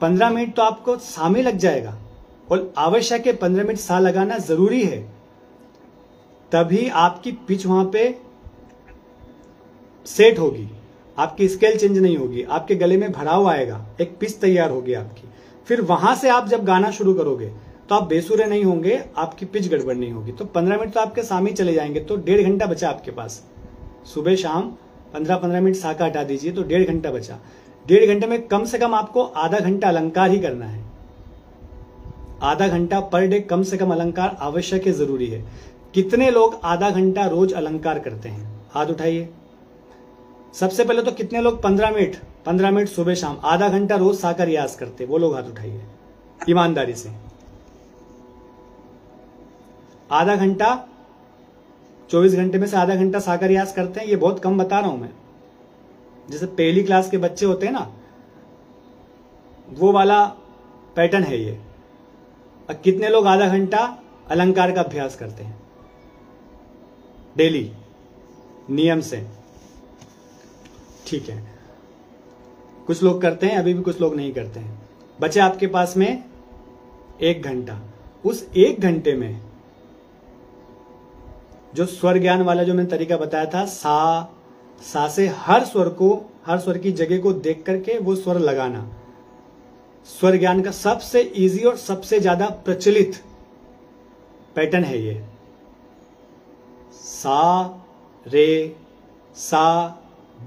पंद्रह मिनट तो आपको सा में लग जाएगा। और आवश्यक है पंद्रह मिनट सा लगाना ज़रूरी है। तभी आपकी पिच वहाँ पे सेट होगी। आपकी स्केल चेंज नहीं होगी। आपके गले में भराव आएगा। एक पिच तैयार होगी आपकी। फिर वहाँ से आप जब गाना शुरू करोगे तो आप बेसुरे नहीं होंगे, आपकी पिच गड़बड़ नहीं होगी। तो पंद्रह मिनट तो आपके सामने चले जाएँगे तो डेढ़ घंटा बचा आपके पास। सुबह, शाम पंद्रह पंद्रह मिनट साका हटा दीजिए तो डेढ़ घंटा बचा। डेढ़ घंटे में कम से कम आपको आधा घंटा अलंकार ही करना है। आधा घंटा पर डे कम से कम अलंकार आवश्यक है ज़रूरी है। कितने लोग आधा घंटा रोज अलंकार करते हैं? हाथ उठाइए। सबसे पहले तो कितने लोग पंद्रह मिनट पंद्रह मिनट सुबह, शाम, आधा घंटा रोज साकर रियाज करते वो लोग हाथ उठाइए। ईमानदारी से। आधा घंटा, चौबीस घंटे में से आधा घंटा साकर रियाज करते हैं, ये बहुत कम बता रहा हूँ मैं। जैसे पहली क्लास के बच्चे होते हैं ना, वो वाला पैटर्न है ये। और कितने लोग आधा घंटा अलंकार का अभ्यास करते हैं? डेली, नियम से। ठीक है। कुछ लोग करते हैं, अभी भी कुछ लोग नहीं करते हैं। बचे आपके पास में एक घंटा। उस एक घंटे में जो स्वर ज्ञान वाला जो मैंने तरीका बताया था, सा सा से हर स्वर को, हर स्वर की जगह को देख करके वो स्वर लगाना। स्वर ज्ञान का सबसे इजी और सबसे ज़्यादा प्रचलित पैटर्न है ये। सा, रे, सा,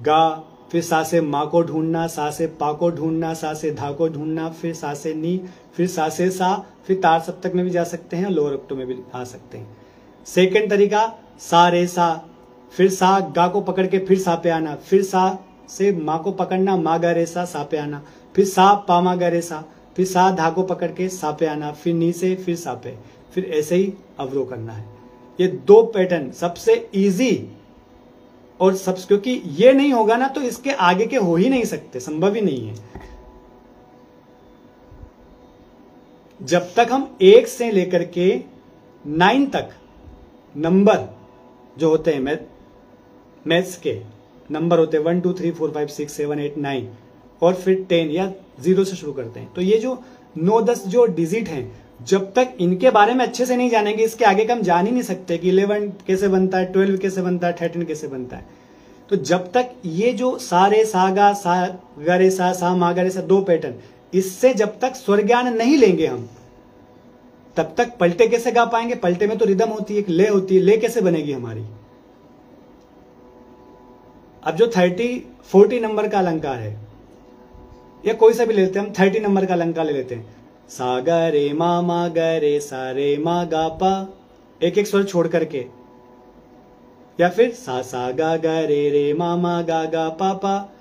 गा, फिर सा से मा को ढूंढना, सा से पा को ढूंढना, सा से धा को ढूंढना, फिर सा से नी, फिर सा से सा, फिर तार सप्तक में भी जा सकते हैं लोअर ऑक्टो में भी आ सकते हैं। सेकेंड तरीका, सा रे सा। फिर सा गा को पकड़ के फिर सा पे आना। फिर सा से माँ को पकड़ना, मा गा रे सा सा पे आना। फिर सा पा मा गा रे सा। फिर सा धा को पकड़ के सा पे आना। फिर नी से फिर सा पे। फिर ऐसे ही अवरोह करना है। ये दो पैटर्न, सबसे इजी और सब क्योंकि ये नहीं होगा ना तो इसके आगे के हो ही नहीं सकते, संभव ही नहीं है। जब तक हम एक से लेकर के नाइन तक नंबर जो होते हैं मैथ, मैथ्स के, नंबर होते हैं one, two, three, four, five, six, seven, eight, nine, और फिर टेन या ज़ीरो से शुरू करते हैं। तो ये जो नौ, दस जो डिजिट हैं, जब तक इनके बारे में अच्छे से नहीं जानेंगे, इसके आगे का हम जान ही नहीं सकते कि इलेवन कैसे बनता है, ट्वेल्व कैसे बनता है, थर्टीन कैसे बनता है। तो जब तक ये जो सारे सागा, सा, गरे, सा सा, मा, गरे, सा, दो पैटर्न, इससे जब तक स्वर ज्ञान नहीं लेंगे हम तब तक पलटे कैसे गा पाएँगे? पलटे में तो रिदम होती है, एक ले होती है, ले कैसे बनेगी हमारी? अब जो थर्टी फोर्टी नंबर का अलंकार है, या कोई सा भी लेते हैं, हम थर्टी नंबर का अलंकार ले लेते हैं। सा रे मा मा ग रे सा रे मा गा पा, एक एक स्वर छोड़ करके। या फिर, सा सा गा ग रे रे मा मा गा गा पा पा,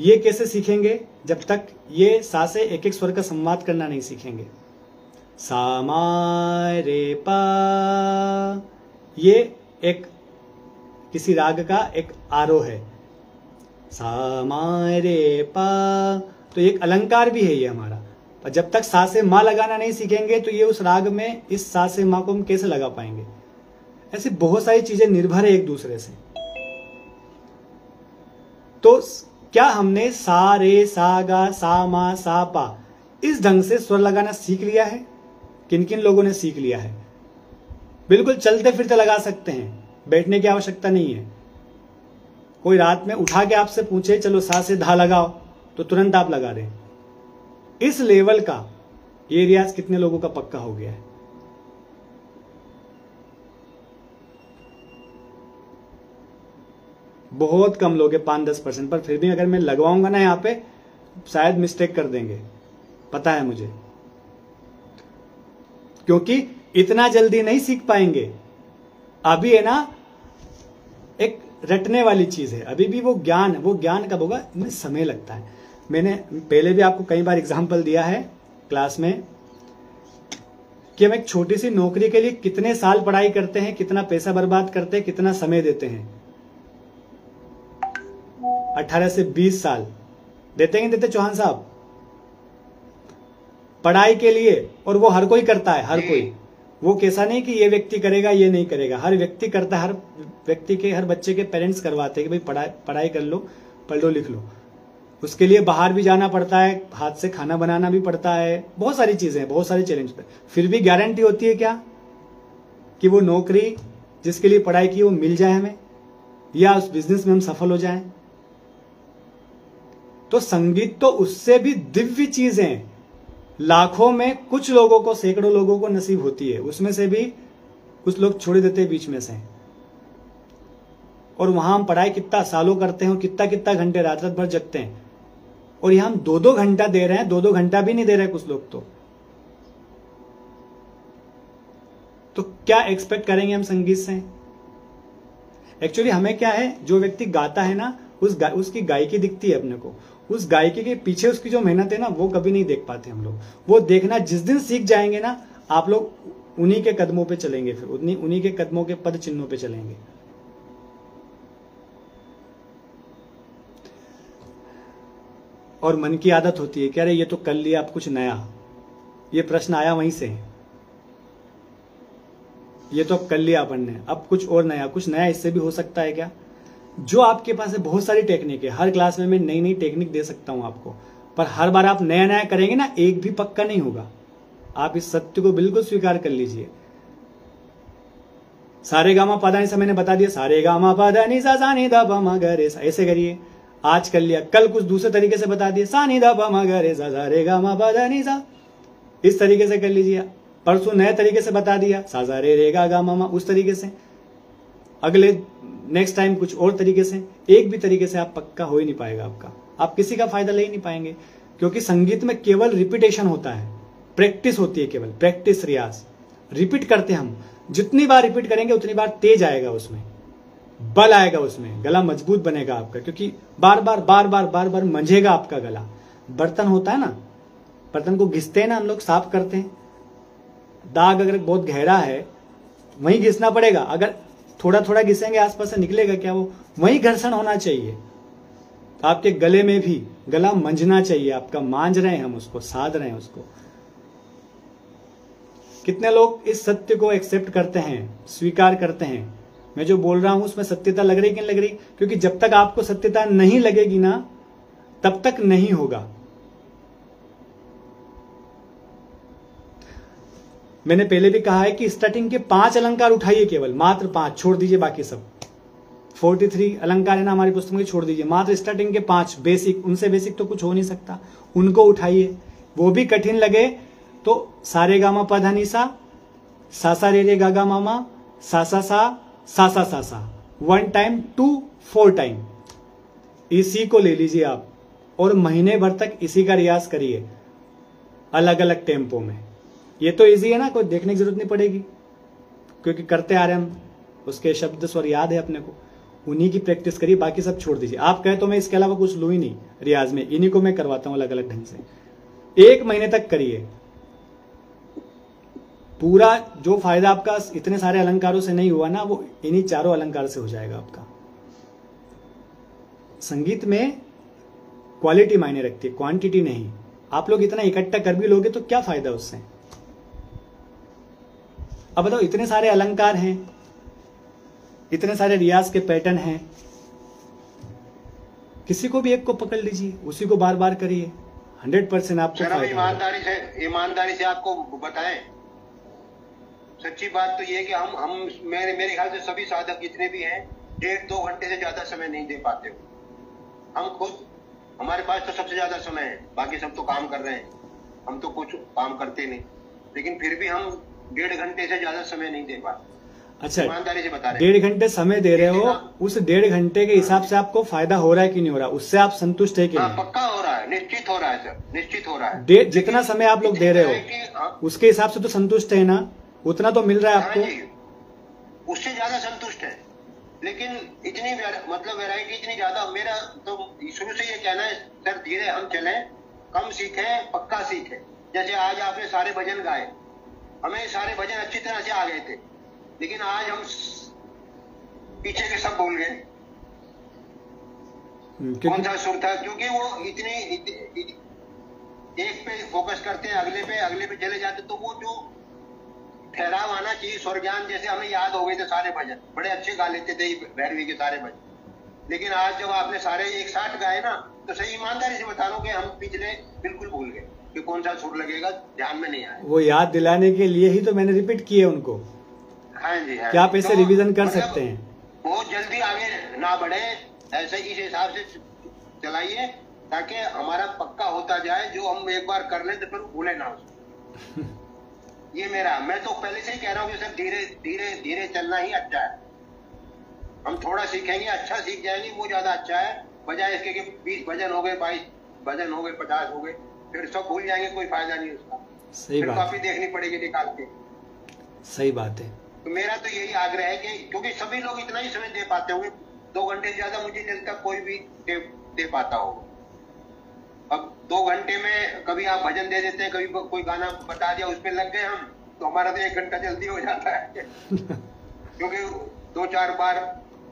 ये कैसे सीखेंगे? जब तक ये सा से एक एक स्वर का संवाद करना नहीं सीखेंगे। सा पा। ये एक, किसी राग का एक आरोह है। सा पा। तो एक अलंकार भी है ये हमारा। पर जब तक सा से माँ लगाना नहीं सीखेंगे तो ये उस राग में इस सा से माँ को हम कैसे लगा पाएँगे? ऐसी बहुत सारी चीज़ें निर्भर है एक दूसरे से। तो क्या हमने सा, रे, सा, गा, सा, मा, सा, पा इस ढंग से स्वर लगाना सीख लिया है? किन किन लोगों ने सीख लिया है? बिल्कुल चलते फिरते लगा सकते हैं। बैठने की आवश्यकता नहीं है। कोई रात में उठा के आपसे पूछे, चलो सा से धा लगाओ तो तुरंत आप लगा दें। इस लेवल का ये रियाज कितने लोगों का पक्का हो गया है? बहुत कम लोग हैं, पाँच दस परसेंट। पर फिर भी अगर मैं लगवाऊँगा ना यहाँ पे, शायद मिस्टेक कर देंगे। पता है मुझे। क्योंकि इतना जल्दी नहीं सीख पाएँगे। अभी है ना, एक रटने वाली चीज़ है। अभी भी वो ज्ञान वो ज्ञान कब होगा? इनमें समय लगता है। मैंने पहले भी आपको कई बार एग्ज़ाम्पल दिया है क्लास में कि हम एक छोटी सी नौकरी के लिए कितने साल पढ़ाई करते हैं, कितना पैसा बर्बाद करते हैं, कितना समय देते हैं। 18 से 20 साल। देते हैं देते, चौहान साहब? पढ़ाई के लिए और वो हर कोई करता है हर कोई। वो कैसा नहीं कि ये व्यक्ति करेगा ये नहीं करेगा। हर व्यक्ति करता है हर व्यक्ति के हर बच्चे के पेरेंट्स करवाते हैं कि भाई पढ़ाई पढ़ाई कर लो पढ़ लो लिख लो। उसके लिए बाहर भी जाना पड़ता है हाथ से खाना बनाना भी पड़ता है। बहुत सारी चीज़ें हैं बहुत सारे चैलेंज फिर भी गारंटी होती है क्या? कि वो नौकरी जिसके लिए पढ़ाई की वो मिल जाए हमें? या उस बिज़नेस में हम सफल हो जाएँ? तो संगीत तो उससे भी दिव्य चीज़ है। लाखों में कुछ लोगों को सैकड़ों लोगों को नसीब होती है। उसमें से भी कुछ लोग छोड़ देते हैं बीच में से। और वहाँ हम पढ़ाई कितना सालों करते हैं और कितना कितना घंटे रात रात भर जगते हैं। और यहाँ हम दो दो घंटा दे रहे हैं दो दो घंटा भी नहीं दे रहे कुछ लोग तो। तो क्या एक्सपेक्ट करेंगे हम संगीत से? एक्चुअली हमें क्या है जो व्यक्ति गाता है ना उस गा, उसकी गायकी दिखती है अपने को। उस गायकी के पीछे उसकी जो मेहनत है ना, वो कभी नहीं देख पाते हम लोग। वो देखना जिस दिन सीख जाएँगे ना, आप लोग उन्हीं के कदमों पे चलेंगे फिर। उन्हीं उन्हीं के कदमों के पद चिन्हों पे चलेंगे। और मन की आदत होती है, कह रहे, ये तो कर लिया, अब कुछ नया। ये प्रश्न आया वहीं से। ये तो कर लिया अपन ने। अब कुछ और नया, कुछ नया इससे भी हो सकता है क्या? जो आपके पास है, बहुत सारी टेक्निक है। हर क्लास में मैं नई नई टेक्निक दे सकता हूँ आपको। पर हर बार आप नया नया करेंगे ना, एक भी पक्का नहीं होगा। आप इस सत्य को बिल्कुल स्वीकार कर लीजिए। सारे गामा पादानी सा मैंने बता दिया, सारे गामा पादानी सा सानी दा ऐसे करिए। आज कर लिया, कल कुछ दूसरे तरीके से बता दिए। सानी दा बा गरे सारे गामा पादानी सा। इस तरीके से कर लीजिए। परसों नए तरीके से बता दिया साजा रे रेगा गा मामा उस तरीके से। अगले नेक्स्ट टाइम कुछ और तरीके से, एक भी तरीके से आप पक्का हो ही नहीं पाएगा आपका। आप किसी का फ़ायदा ले ही नहीं पाएँगे, क्योंकि संगीत में केवल रिपीटेशन होता है। प्रैक्टिस होती है केवल प्रैक्टिस रियाज। रिपीट करते हम। जितनी बार रिपीट करेंगे, उतनी बार तेज आएगा उसमें। बल आएगा उसमें। गला मज़बूत बनेगा आपका, क्योंकि बार बार बार बार बार बार मंझेगा आपका गला। बर्तन होता है ना, बर्तन को घिसते हैं ना हम लोग, साफ़ करते हैं। दाग अगर बहुत गहरा है, वहीं घिसना पड़ेगा। अगर थोड़ा थोड़ा घिसेंगे, आसपास से निकलेगा क्या वो? वहीं घर्षण होना चाहिए। आपके गले में भी गला मंझना चाहिए, आपका मांझ रहे हैं हम उसको, साध रहे हैं उसको। कितने लोग इस सत्य को एक्सेप्ट करते हैं, स्वीकार करते हैं? मैं जो बोल रहा हूँ उसमें सत्यता लग रही कि नहीं लग रही? क्योंकि जब तक आपको सत्यता नहीं लगेगी ना, तब तक नहीं होगा। मैंने पहले भी कहा है कि स्टार्टिंग के पाँच अलंकार उठाइए केवल, मात्र पाँच, छोड़ दीजिए बाकी सब। 43 अलंकार है ना हमारी पुस्तक में, छोड़ दीजिए। मात्र स्टार्टिंग के पाँच बेसिक उनसे बेसिक तो कुछ हो नहीं सकता। उनको उठाइए। वो भी कठिन लगे तो सारे गामा पधानी सा सासा रे रे गागा मामा सासा सा सासा सासा one time two four time इसी को ले लीजिए आप। और महीने भर तक इसी का रियाज करिए। अलग अलग टेंपो में। ये तो इजी है ना, कोई देखने की ज़रूरत नहीं पड़ेगी। क्योंकि करते आ रहे हम, उसके शब्द स्वर याद है अपने को। उन्हीं की प्रैक्टिस करिए, बाकी सब छोड़ दीजिए। आप कहे तो मैं इसके अलावा कुछ लू ही नहीं, रियाज में। इन्हीं को मैं करवाता हूँ अलग अलग ढंग से। एक महीने तक करिए। पूरा जो फ़ायदा आपका इतने सारे अलंकारों से नहीं हुआ ना, वो इन्हीं चारों अलंकार से हो जाएगा आपका। संगीत में क्वालिटी मायने रखती है क्वांटिटी नहीं। आप लोग इतना इकट्ठा कर भी लोगे तो क्या फ़ायदा उससे? अब बताओ इतने सारे अलंकार हैं इतने सारे रियाज के पैटर्न हैं। किसी को भी एक को पकड़ लीजिए उसी को बार बार करिए। हंड्रेड परसेंट आपको। ईमानदारी से ईमानदारी से आपको बताएँ। सच्ची बात तो ये कि हम हम मेरे मेरे ख्याल से सभी साधक जितने भी हैं डेढ़ दो घंटे से ज़्यादा समय नहीं दे पाते। हम खुद हमारे पास तो सबसे ज़्यादा समय है बाकी सब तो काम कर रहे हैं। हम तो कुछ काम करते नहीं। लेकिन फिर भी हम डेढ़ घंटे से ज़्यादा समय नहीं दे पाते अच्छा ईमानदारी से बता रहे डेढ़ घंटे समय दे रहे हो उस डेढ़ घंटे के हिसाब से आपको फ़ायदा हो रहा है कि नहीं हो रहा? उससे आप संतुष्ट है कि हाँ नहीं? पक्का हो रहा है निश्चित हो रहा है सर निश्चित हो रहा है। जितना समय आप लोग दे रहे हो हाँ, उसके हिसाब से तो संतुष्ट है ना? उतना तो मिल रहा है हाँ आपको? उससे ज़्यादा संतुष्ट है। लेकिन इतनी मतलब वैरायटी इतनी ज़्यादा मेरा तो शुरू से ये कहना है सर धीरे हम चले कम सीखें पक्का सीखें। जैसे आज आपने सारे भजन गाए हमें सारे भजन अच्छी तरह से आ गए थे। लेकिन आज हम पीछे के सब भूल गए। हम्म, कौन सा सुर था? क्योंकि वो इतने, इत, इत, एक पे फोकस करते हैं अगले पे अगले पे चले जाते तो वो जो ठहराव आना चाहिए स्वर ज्ञान जैसे हमें याद हो गए थे सारे भजन। बड़े अच्छे गा लेते थे भैरवी के सारे भजन। लेकिन आज जब आपने सारे एक साथ गाए ना तो सही ईमानदारी से बता रहा हूँ कि हम पिछले बिल्कुल भूल गए। कि कौन सा सुर लगेगा ध्यान में नहीं आया। वो याद दिलाने के लिए ही तो मैंने रिपीट किए उनको। हाँ जी हाँ क्या आप ऐसे तो रिवीजन कर मतलब सकते हैं? बहुत जल्दी आगे ना बढ़े ऐसे इस हिसाब से चलाइए ताकि हमारा पक्का होता जाए जो हम एक बार कर लें तो फिर भूले ना उसको ये मेरा मैं तो पहले से ही कह रहा हूँ कि सर धीरे धीरे धीरे चलना ही अच्छा है। हम थोड़ा सीखेंगे अच्छा सीख जाएँगे वो ज़्यादा अच्छा है। बजाय इसके कि बीस भजन हो गए बाईस भजन हो गए पचास हो गए। फिर सब भूल जाएँगे कोई फ़ायदा नहीं उसका। सही फिर बात। कॉपी देखनी पड़ेगी निकाल के। सही बात है। तो मेरा तो यही आग्रह है कि क्योंकि सभी लोग इतना ही समय दे पाते होंगे दो घंटे से ज़्यादा मुझे नहीं लगता कोई भी दे, दे पाता होगा। अब दो घंटे में कभी आप भजन दे देते हैं कभी कोई गाना बता दिया उस पर लग गए हम तो हमारा तो एक घंटा जल्दी हो जाता है। क्योंकि दो चार बार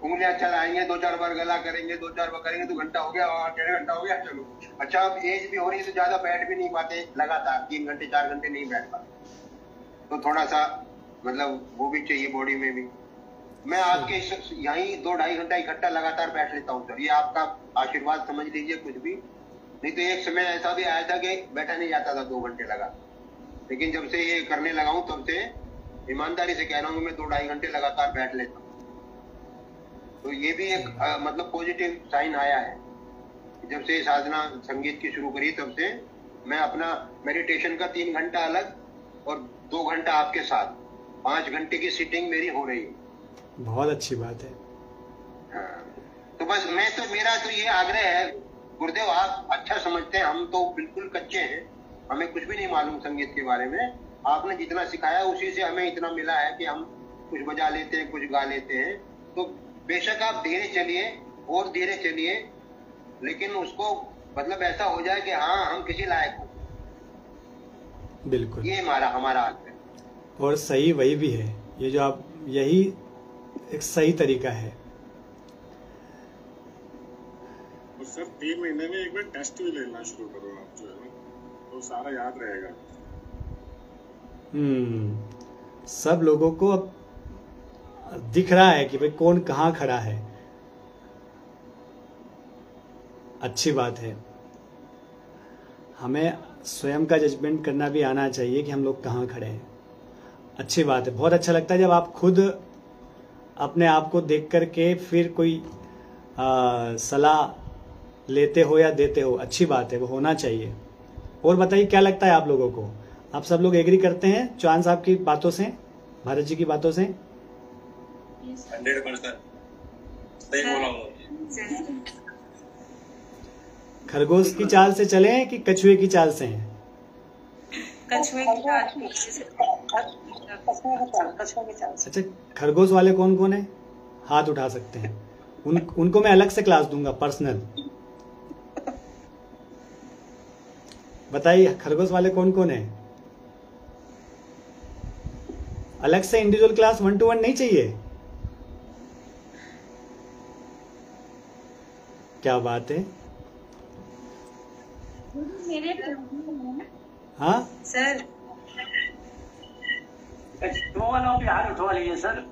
उंगलियाँ चलाएँगे दो चार बार गला करेंगे, दो चार बार करेंगे तो घंटा हो गया, और डेढ़ घंटा हो गया, चलो। अच्छा अब एज भी हो रही है तो ज़्यादा बैठ भी नहीं पाते, लगातार तीन घंटे, चार घंटे नहीं बैठ पाते। तो थोड़ा सा मतलब वो भी चाहिए बॉडी में भी। मैं आपके यहीं दो ढाई घंटा इकट्ठा लगातार बैठ लेता हूँ, सर। ये आपका आशीर्वाद समझ लीजिए कुछ भी। नहीं तो एक समय ऐसा भी आया था कि बैठा नहीं जाता था दो घंटे लगा। लेकिन जब से ये करने लगा हूँ, तब से ईमानदारी से कह रहा हूँ मैं दो ढाई घंटे लगातार बैठ लेता हूँ। तो ये भी एक अ, मतलब पॉजिटिव साइन आया है। जब से साधना संगीत की शुरू करी तब से मैं अपना मेडिटेशन का तीन घंटा अलग और दो घंटा आपके साथ। पाँच घंटे की सिटिंग मेरी हो रही है। बहुत अच्छी बात है। हाँ। तो बस मैं तो मेरा तो ये आग्रह है गुरुदेव आप अच्छा समझते हैं हम तो बिल्कुल कच्चे हैं। हमें कुछ भी नहीं मालूम संगीत के बारे में। आपने जितना सिखाया उसी से हमें इतना मिला है कि हम कुछ बजा लेते हैं कुछ गा लेते हैं। तो बेशक आप धीरे चलिए और धीरे चलिए लेकिन उसको मतलब ऐसा हो जाए कि हाँ हम किसी लायक हो। बिल्कुल। ये हमारा हमारा हक है। और सही वही भी है। ये जो आप यही एक सही तरीका है। और सर तीन महीने में एक बार टेस्ट भी लेना शुरू करो आप जो है ना तो सारा याद रहेगा। हम्म सब लोगों को अब दिख रहा है कि भाई कौन कहाँ खड़ा है। अच्छी बात है। हमें स्वयं का जजमेंट करना भी आना चाहिए कि हम लोग कहाँ खड़े हैं। अच्छी बात है। बहुत अच्छा लगता है जब आप खुद अपने आप को देख करके फिर कोई सलाह लेते हो या देते हो। अच्छी बात है। वो होना चाहिए। और बताइए, क्या लगता है आप लोगों को? आप सब लोग एग्री करते हैं? चौहान साहब की बातों से? भारत जी की बातों से? हंड्रेड परसेंट सही बोला हूँ। खरगोश की चाल से चले हैं कि कछुए की चाल से हैं? कछुए की चाल कछुए की चाल अच्छा खरगोश वाले कौन कौन है? हाथ उठा सकते हैं। उन उनको मैं अलग से क्लास दूँगा पर्सनल बताइए खरगोश वाले कौन कौन है? अलग से individual class one two one नहीं चाहिए? क्या बात है? मेरे हाँ। सर। सर।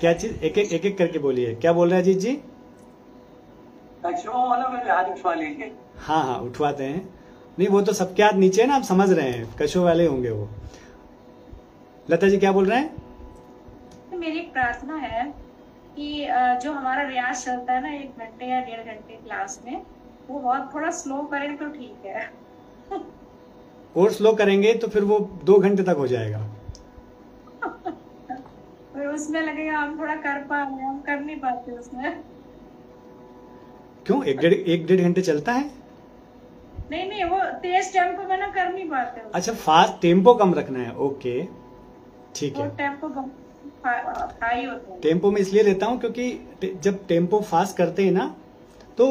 क्या चीज़? एक एक एक एक करके बोलिए। क्या बोल रहे हैं अजीत जी? उठवा लीजिए हाँ। हाँ उठवाते हैं। नहीं वो तो सबके हाथ नीचे है ना आप समझ रहे हैं। कशो वाले होंगे वो। लता जी क्या बोल रहे हैं? मेरी एक प्रार्थना है। कि जो हमारा रियाज चलता है ना एक घंटे या डेढ़ घंटे क्लास में वो बहुत थोड़ा स्लो करें तो ठीक है। और स्लो करेंगे तो फिर वो दो घंटे तक हो जाएगा। और उसमें लगेगा हम थोड़ा कर पा रहे हम कर नहीं पाते उसमें। क्यों? एक डेढ़ एक डेढ़ घंटे चलता है? नहीं नहीं वो तेज टेंपो में ना कर नहीं पाते अच्छा फास्ट टेंपो कम रखना है ओके ठीक है। टेंपो हाई टेंपो में इसलिए लेता हूँ क्योंकि जब टेंपो फास्ट करते हैं ना तो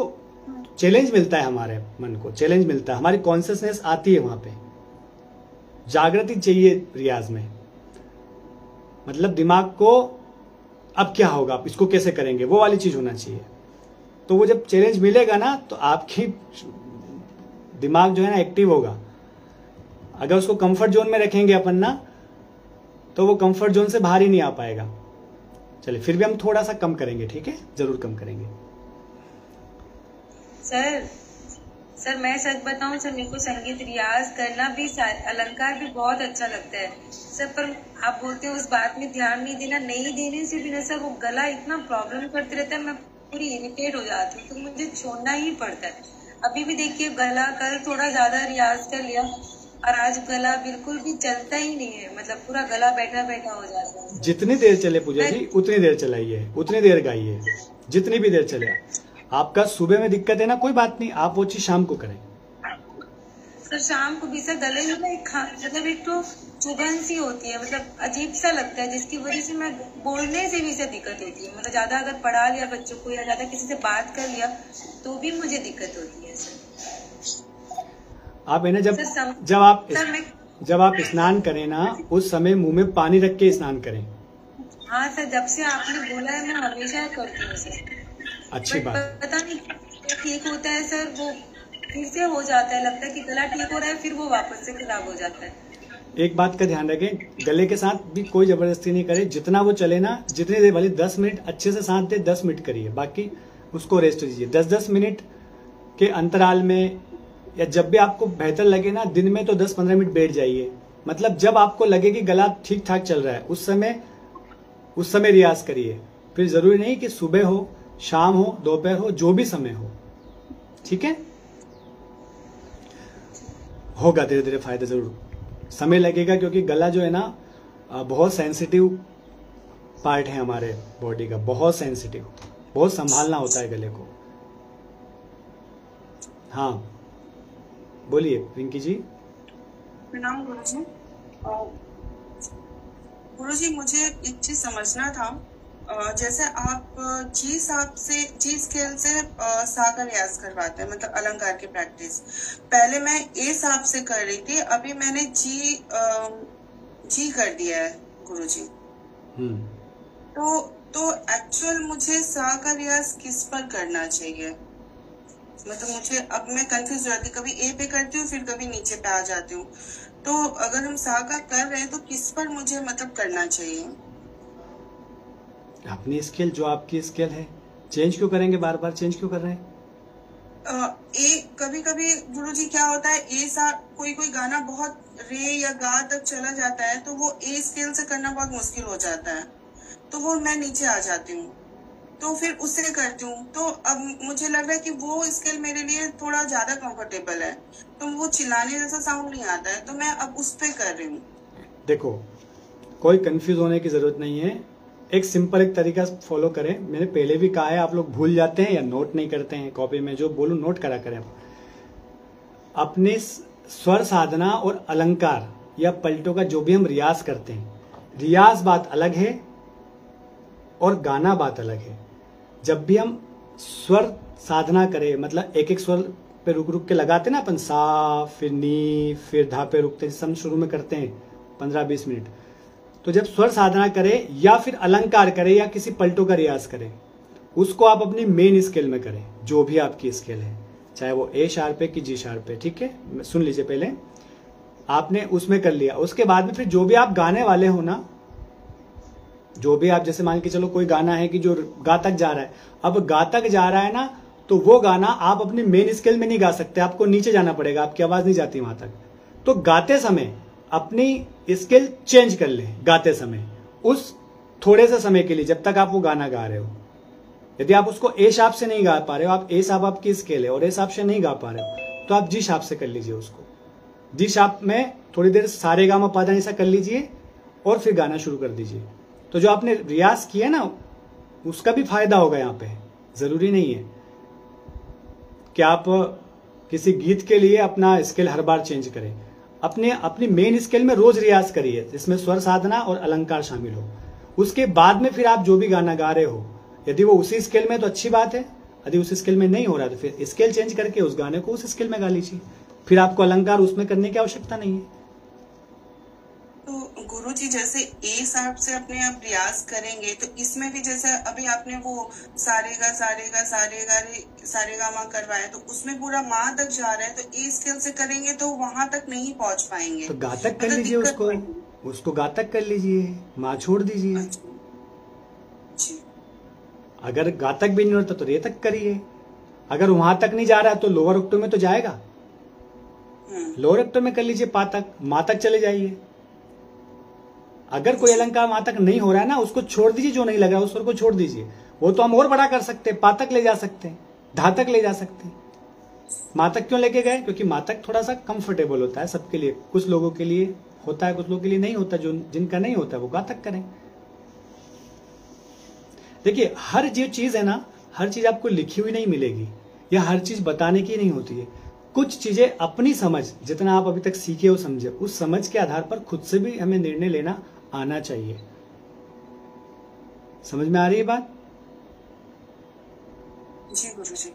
चैलेंज मिलता है हमारे मन को चैलेंज मिलता है। हमारी कॉन्सियसनेस आती है वहाँ पे। जागृति चाहिए रियाज में। मतलब दिमाग को, अब क्या होगा आप इसको कैसे करेंगे? वो वाली चीज़ होना चाहिए। तो वो जब चैलेंज मिलेगा ना तो आपकी दिमाग जो है ना एक्टिव होगा। अगर उसको कंफर्ट जोन में रखेंगे अपन ना तो वो कंफर्ट जोन से बाहर ही नहीं आ पाएगा। चलिए, फिर भी हम थोड़ा सा कम करेंगे, ठीक है? ज़रूर कम करेंगे। सर सर, मैं सच बताऊँ, सर, मेरे को संगीत, रियाज, करना भी अलंकार भी बहुत अच्छा लगता है। सर, पर आप बोलते हैं उस बात में ध्यान नहीं देना, नहीं देने से भी ना, सर, वो गला इतना प्रॉब्लम करते रहता है, मैं पूरी इरिटेट हो जाती हूँ तो मुझे छोड़ना ही पड़ता है। अभी भी देखिए, गला कल थोड़ा ज़्यादा रियाज कर लिया। और आज गला बिल्कुल भी चलता ही नहीं है। मतलब पूरा गला बैठा बैठा हो जाता है। जितनी देर चले पूजा जी उतनी देर चलाइए उतनी देर गाइए जितनी भी देर चले। आपका सुबह में दिक्कत है ना कोई बात नहीं आप वो चीज़ शाम को करें। सर शाम को भी सर गले में ना एक मतलब एक तो चुभन सी होती है मतलब अजीब सा लगता है जिसकी वजह से मैं बोलने से भी सर दिक्कत होती है। मतलब ज़्यादा अगर पढ़ा लिया बच्चों को या ज़्यादा किसी से बात कर लिया तो भी मुझे दिक्कत होती है सर। आप है ना जब सर, जब आप जब आप स्नान करें ना उस समय मुँह में पानी रख के स्नान करें। हाँ सर जब से आपने बोला है मैं हमेशा करती हूँ सर। अच्छी बात। पता नहीं ठीक होता है सर वो फिर से हो जाता है लगता है कि गला ठीक हो रहा है फिर वो वापस से खराब हो जाता है। एक बात का ध्यान रखें गले के साथ भी कोई ज़बरदस्ती नहीं करे जितना वो चले ना जितनी देर भले दस मिनट अच्छे से सांस दे दस मिनट करिए। बाकी उसको रेस्ट दीजिए। दस दस मिनट के अंतराल में या जब भी आपको बेहतर लगे ना, दिन में तो दस पंद्रह मिनट बैठ जाइए। मतलब जब आपको लगे कि गला ठीक ठाक चल रहा है, उस समय उस समय रियाज करिए। फिर ज़रूरी नहीं कि सुबह हो, शाम हो, दोपहर हो, जो भी समय हो। ठीक है? होगा धीरे धीरे फ़ायदा ज़रूर। समय लगेगा क्योंकि गला जो है ना बहुत सेंसिटिव पार्ट है हमारे बॉडी का, बहुत सेंसिटिव बहुत संभालना होता है गले को। हाँ। बोलिए रिंकी जी। प्रणाम गुरु जी गुरु जी मुझे एक चीज़ समझना था। जैसे आप जी साहब से जी स्केल से सा का रियाज करवाते हैं मतलब अलंकार की प्रैक्टिस। पहले मैं ए साहब से कर रही थी अभी मैंने जी जी कर दिया है गुरु जी तो तो एक्चुअल मुझे सा का रियाज किस पर करना चाहिए? मतलब मुझे अब मैं कंफ्यूज हो जाती हूँ कभी ए पे करती हूँ फिर कभी नीचे पे आ जाती हूँ। तो अगर हम सा का कर रहे हैं तो किस पर मुझे मतलब करना चाहिए? अपनी स्केल जो आपकी स्केल है चेंज क्यों करेंगे? बार बार चेंज क्यों कर रहे हैं? ए कभी कभी गुरु जी क्या होता है ए सा कोई कोई गाना बहुत रे या गा तक चला जाता है तो वो ए स्केल से करना बहुत मुश्किल हो जाता है। तो वो मैं नीचे आ जाती हूँ। तो फिर उससे करती हूँ। तो अब मुझे लग रहा है कि वो स्केल मेरे लिए थोड़ा ज़्यादा कंफर्टेबल है। तो वो चिल्लाने जैसा साउंड नहीं आता है। तो मैं अब उस पर कर रही हूँ। देखो, कोई कंफ्यूज होने की ज़रूरत नहीं है। एक सिंपल एक तरीका फॉलो करें। मैंने पहले भी कहा है, आप लोग भूल जाते हैं या नोट नहीं करते हैं। कॉपी में जो बोलूँ नोट करा करें अपने स्वर साधना और अलंकार या पलटों का जो भी हम रियाज करते हैं। रियाज बात अलग है और गाना बात अलग है। जब भी हम स्वर साधना करें मतलब एक एक स्वर पे रुक रुक के लगाते ना, अपन सा, फिर नी, फिर धा पे रुकते जैसे हम शुरू में करते हैं पंद्रह बीस मिनट। तो जब स्वर साधना करें, या फिर अलंकार करें, या किसी पलटों का रियाज करें, उसको आप अपनी मेन स्केल में करें, जो भी आपकी स्केल है। चाहे वो ए शार्प है कि जी शार्प है, ठीक है? सुन लीजिए पहले। आपने उसमें कर लिया। उसके बाद में फिर जो भी आप गाने वाले हो ना जो भी आप जैसे मान के चलो कोई गाना है कि जो गा तक जा रहा है, अब गा तक जा रहा है ना तो वो गाना आप अपनी मेन स्केल में नहीं गा सकते, आपको नीचे जाना पड़ेगा, आपकी आवाज़ नहीं जाती वहाँ तक। तो गाते समय अपनी स्केल चेंज कर ले, गाते समय। उस थोड़े से समय के लिए, जब तक आप वो गाना गा रहे हो। यदि आप उसको ए शाप से नहीं गा पा रहे हो, आप ए शाप आपकी स्केल है, और ए शाप से नहीं गा पा रहे हो तो आप जी शाप से कर लीजिए उसको। जी शाप में थोड़ी देर सारे गामा पादा ऐसा कर लीजिए, और फिर गाना शुरू कर दीजिए। तो जो आपने रियाज किया ना, उसका भी फ़ायदा होगा यहाँ पे। ज़रूरी नहीं है। कि आप किसी गीत के लिए अपना स्केल हर बार चेंज करें। अपने, अपनी मेन स्केल में रोज रियाज करिए, जिसमें स्वर साधना और अलंकार शामिल हो। उसके बाद में फिर आप जो भी गाना गा रहे हो, यदि वो उसी स्केल में तो अच्छी बात है। यदि उस स्केल में नहीं हो रहा तो फिर स्केल चेंज करके उस गाने को उस स्केल में गा लीजिए। फिर आपको अलंकार उसमें करने की आवश्यकता नहीं है। तो गुरु जी जैसे ए साहब से अपने आप रियाज करेंगे तो इसमें भी जैसे अभी आपने वो सारेगा सारेगा सारेगा रे सारेगा माँ करवाया तो उसमें पूरा माँ तक जा रहा है तो ए स्केल से करेंगे तो वहाँ तक नहीं पहुँच पाएँगे। तो गातक कर लीजिए उसको। उसको गातक कर लीजिए माँ छोड़ दीजिए। अच्छा। अगर गातक भी नहीं होता तो रेतक करिए। अगर वहाँ तक नहीं जा रहा है तो लोअर ऑक्टो में तो जाएगा। हम्म। लोअर ऑक्टो में कर लीजिए पातक मातक चले जाइए। अगर कोई अलंकार मातक नहीं हो रहा है ना, उसको छोड़ दीजिए जो नहीं लग रहा है, उस स्वर को छोड़ दीजिए। वो तो हम और बड़ा कर सकते हैं, पातक ले जा सकते हैं, धातक ले जा सकते हैं। मातक क्यों लेके गए? क्योंकि मातक थोड़ा सा कंफर्टेबल होता है सबके लिए। कुछ लोगों के लिए होता है, कुछ लोगों के लिए नहीं होता, जो, जिनका नहीं होता वो गातक करें। देखिए, हर जो चीज़ है ना, हर चीज़ आपको लिखी हुई नहीं मिलेगी, या हर चीज़ बताने की नहीं होती है। कुछ चीज़ें अपनी समझ, जितना आप अभी तक सीखे हो समझे, उस समझ के आधार पर खुद से भी हमें निर्णय लेना आना चाहिए। समझ में आ रही है बात? जी गुरु जी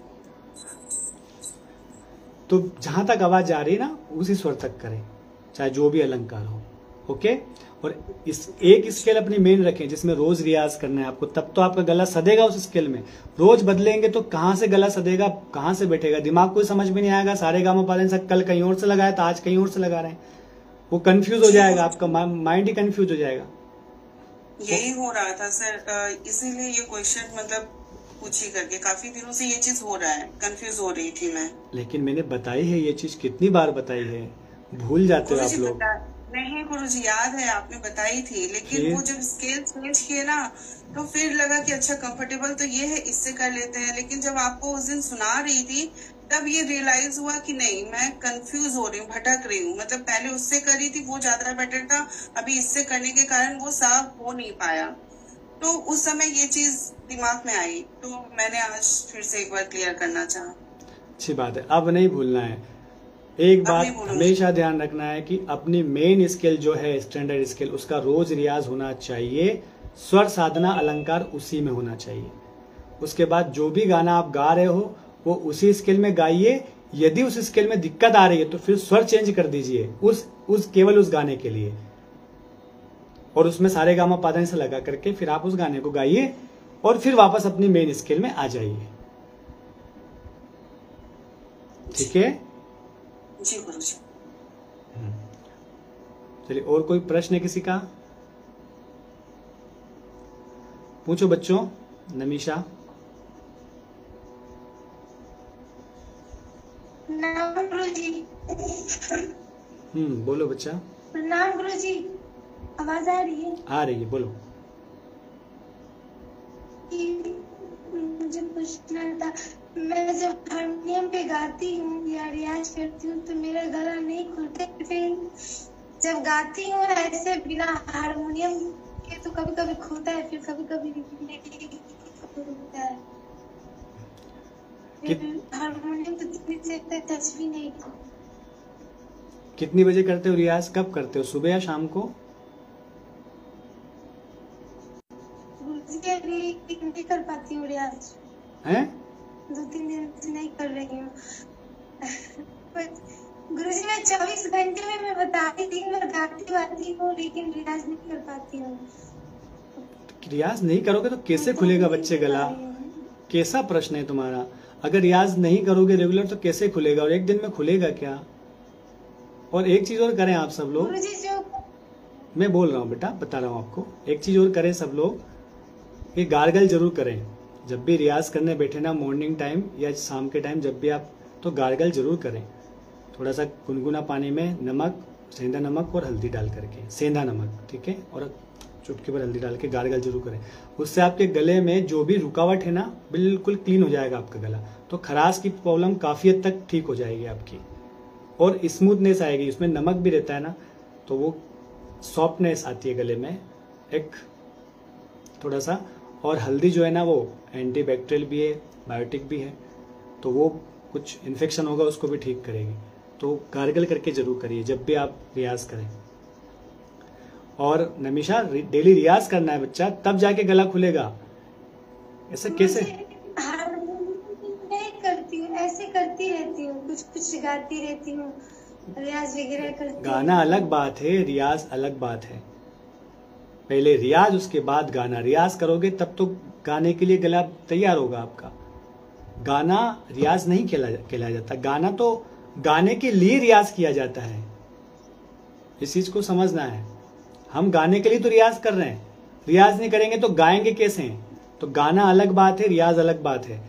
तो जहाँ तक आवाज़ जा रही है ना उसी स्वर तक करें चाहे जो भी अलंकार हो ओके? और इस एक स्केल अपनी मेन रखें जिसमें रोज रियाज करना है आपको तब तो आपका गला सदेगा उस स्केल में। रोज बदलेंगे तो कहाँ से गला सदेगा कहाँ से बैठेगा? दिमाग को समझ में नहीं आएगा सारे गामा पालन सब कल कहीं और से लगाया था आज कहीं और से लगा रहे हैं। वो कंफ्यूज हो जाएगा आपका माइंड ही कंफ्यूज हो जाएगा। यही हो रहा था सर इसीलिए ये क्वेश्चन मतलब पूछी करके काफ़ी दिनों से ये चीज़ हो रहा है कंफ्यूज हो रही थी मैं। लेकिन मैंने बताई है ये चीज़ कितनी बार बताई है भूल जाते हो आप लोग। नहीं गुरु जी याद है आपने बताई थी लेकिन? वो जब स्केल चेंज किए ना तो फिर लगा कि अच्छा कंफर्टेबल तो ये है इससे कर लेते हैं लेकिन जब आपको उस दिन सुना रही थी तब ये रियलाइज़ हुआ कि नहीं मैं कंफ्यूज हो रही हूँ भटक रही हूँ। मतलब पहले उससे करी थी वो ज़्यादा बेटर था। अभी इससे करने के कारण वो साफ़ हो नहीं पाया। तो उस समय ये चीज़ दिमाग में आई। तो मैंने आज फिर से एक बार क्लियर करना चाहा। अच्छी बात है। अब नहीं भूलना है। एक बात हमेशा ध्यान रखना है कि अपनी मेन स्किल जो है स्टैंडर्ड स्किल उसका रोज रियाज होना चाहिए। स्वर साधना अलंकार उसी में होना चाहिए। उसके बाद जो भी गाना आप गा रहे हो वो उसी स्केल में गाइए यदि उस स्केल में दिक्कत आ रही है तो फिर स्वर चेंज कर दीजिए उस उस केवल उस गाने के लिए। और उसमें सारे गामा पादन से लगा करके फिर आप उस गाने को गाइए और फिर वापस अपनी मेन स्केल में आ जाइए। ठीक है? जी गुरु जी चलिए और कोई प्रश्न है किसी का? पूछो बच्चों नमीशा। प्रणाम गुरु जी हम्म बोलो बच्चा। प्रणाम गुरु जी आवाज़ आ रही है? आ रही है बोलो। मुझे पूछना था मैं जब हारमोनियम पे गाती हूँ या रियाज करती हूँ तो मेरा गला नहीं खुलता फिर जब गाती हूँ ऐसे बिना हारमोनियम के तो कभी कभी खुलता है फिर कभी कभी नहीं खुलता है। हारमोनियम तो टच भी नहीं था। कितनी बजे करते हो रियाज? कब करते हो? सुबह या शाम को? नहीं कर पाती हूँ रियाज। हैं? दो तीन दिन से नहीं कर रही हूँ। गुरुजी मैं चौबीस घंटे में मैं बताती दिन भर गाती वाती हूँ लेकिन रियाज नहीं कर पाती हूँ। रियाज नहीं करोगे तो कैसे खुलेगा बच्चे गला? कैसा प्रश्न है तुम्हारा? अगर रियाज नहीं करोगे रेगुलर तो कैसे खुलेगा? और एक दिन में खुलेगा क्या? और एक चीज़ और करें आप सब लोग। मैं बोल रहा हूँ बेटा बता रहा हूँ आपको। एक चीज़ और करें सब लोग। ये गार्गल ज़रूर करें। जब भी रियाज करने बैठे ना मॉर्निंग टाइम या शाम के टाइम जब भी आप तो गार्गल ज़रूर करें। थोड़ा सा गुनगुना पानी में नमक सेंधा नमक और हल्दी डाल करके। सेंधा नमक ठीक है? और चुटकी पर हल्दी डाल के गार्गल ज़रूर करें। उससे आपके गले में जो भी रुकावट है ना, बिल्कुल क्लीन हो जाएगा आपका गला। तो खराश की प्रॉब्लम काफ़ी हद तक ठीक हो जाएगी आपकी। और स्मूथनेस आएगी, उसमें नमक भी रहता है ना तो वो सॉफ्टनेस आती है गले में। एक थोड़ा सा और हल्दी जो है ना, वो एंटीबैक्टीरियल भी है बायोटिक भी है तो वो कुछ इन्फेक्शन होगा, उसको भी ठीक करेगी। तो गार्गल करके ज़रूर करिए, जब भी आप रियाज करें। और नमीशा डेली रियाज करना है बच्चा तब जाके गला खुलेगा। ऐसा कैसे? हारमोनियम नहीं करती हूँ ऐसे करती रहती हूँ कुछ कुछ गाती रहती हूँ रियाज वगैरह करती गाना अलग बात है रियाज अलग बात है। पहले रियाज उसके बाद गाना। रियाज करोगे तब तो गाने के लिए गला तैयार होगा आपका। गाना रियाज नहीं खेला कहलाया जाता। गाना तो गाने के लिए रियाज किया जाता है। इस चीज़ को समझना है। हम गाने के लिए तो रियाज कर रहे हैं। रियाज नहीं करेंगे तो गाएँगे कैसे? तो गाना अलग बात है, रियाज अलग बात है।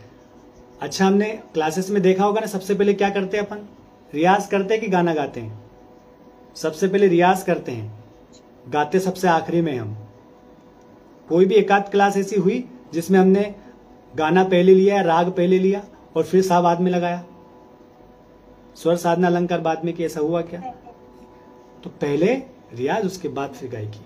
अच्छा हमने क्लासेस में देखा होगा ना, सबसे पहले क्या करते हैं अपन? रियाज करते हैं कि गाना गाते हैं? सबसे पहले रियाज करते हैं। गाते सबसे आखिरी में हम। कोई भी एकाध क्लास ऐसी हुई जिसमें हमने गाना पहले लिया, राग पहले लिया और फिर सा बाद में लगाया। स्वर साधना अलंकार बाद में कि ऐसा हुआ क्या? तो पहले रियाज उसके बाद फिर गायकी।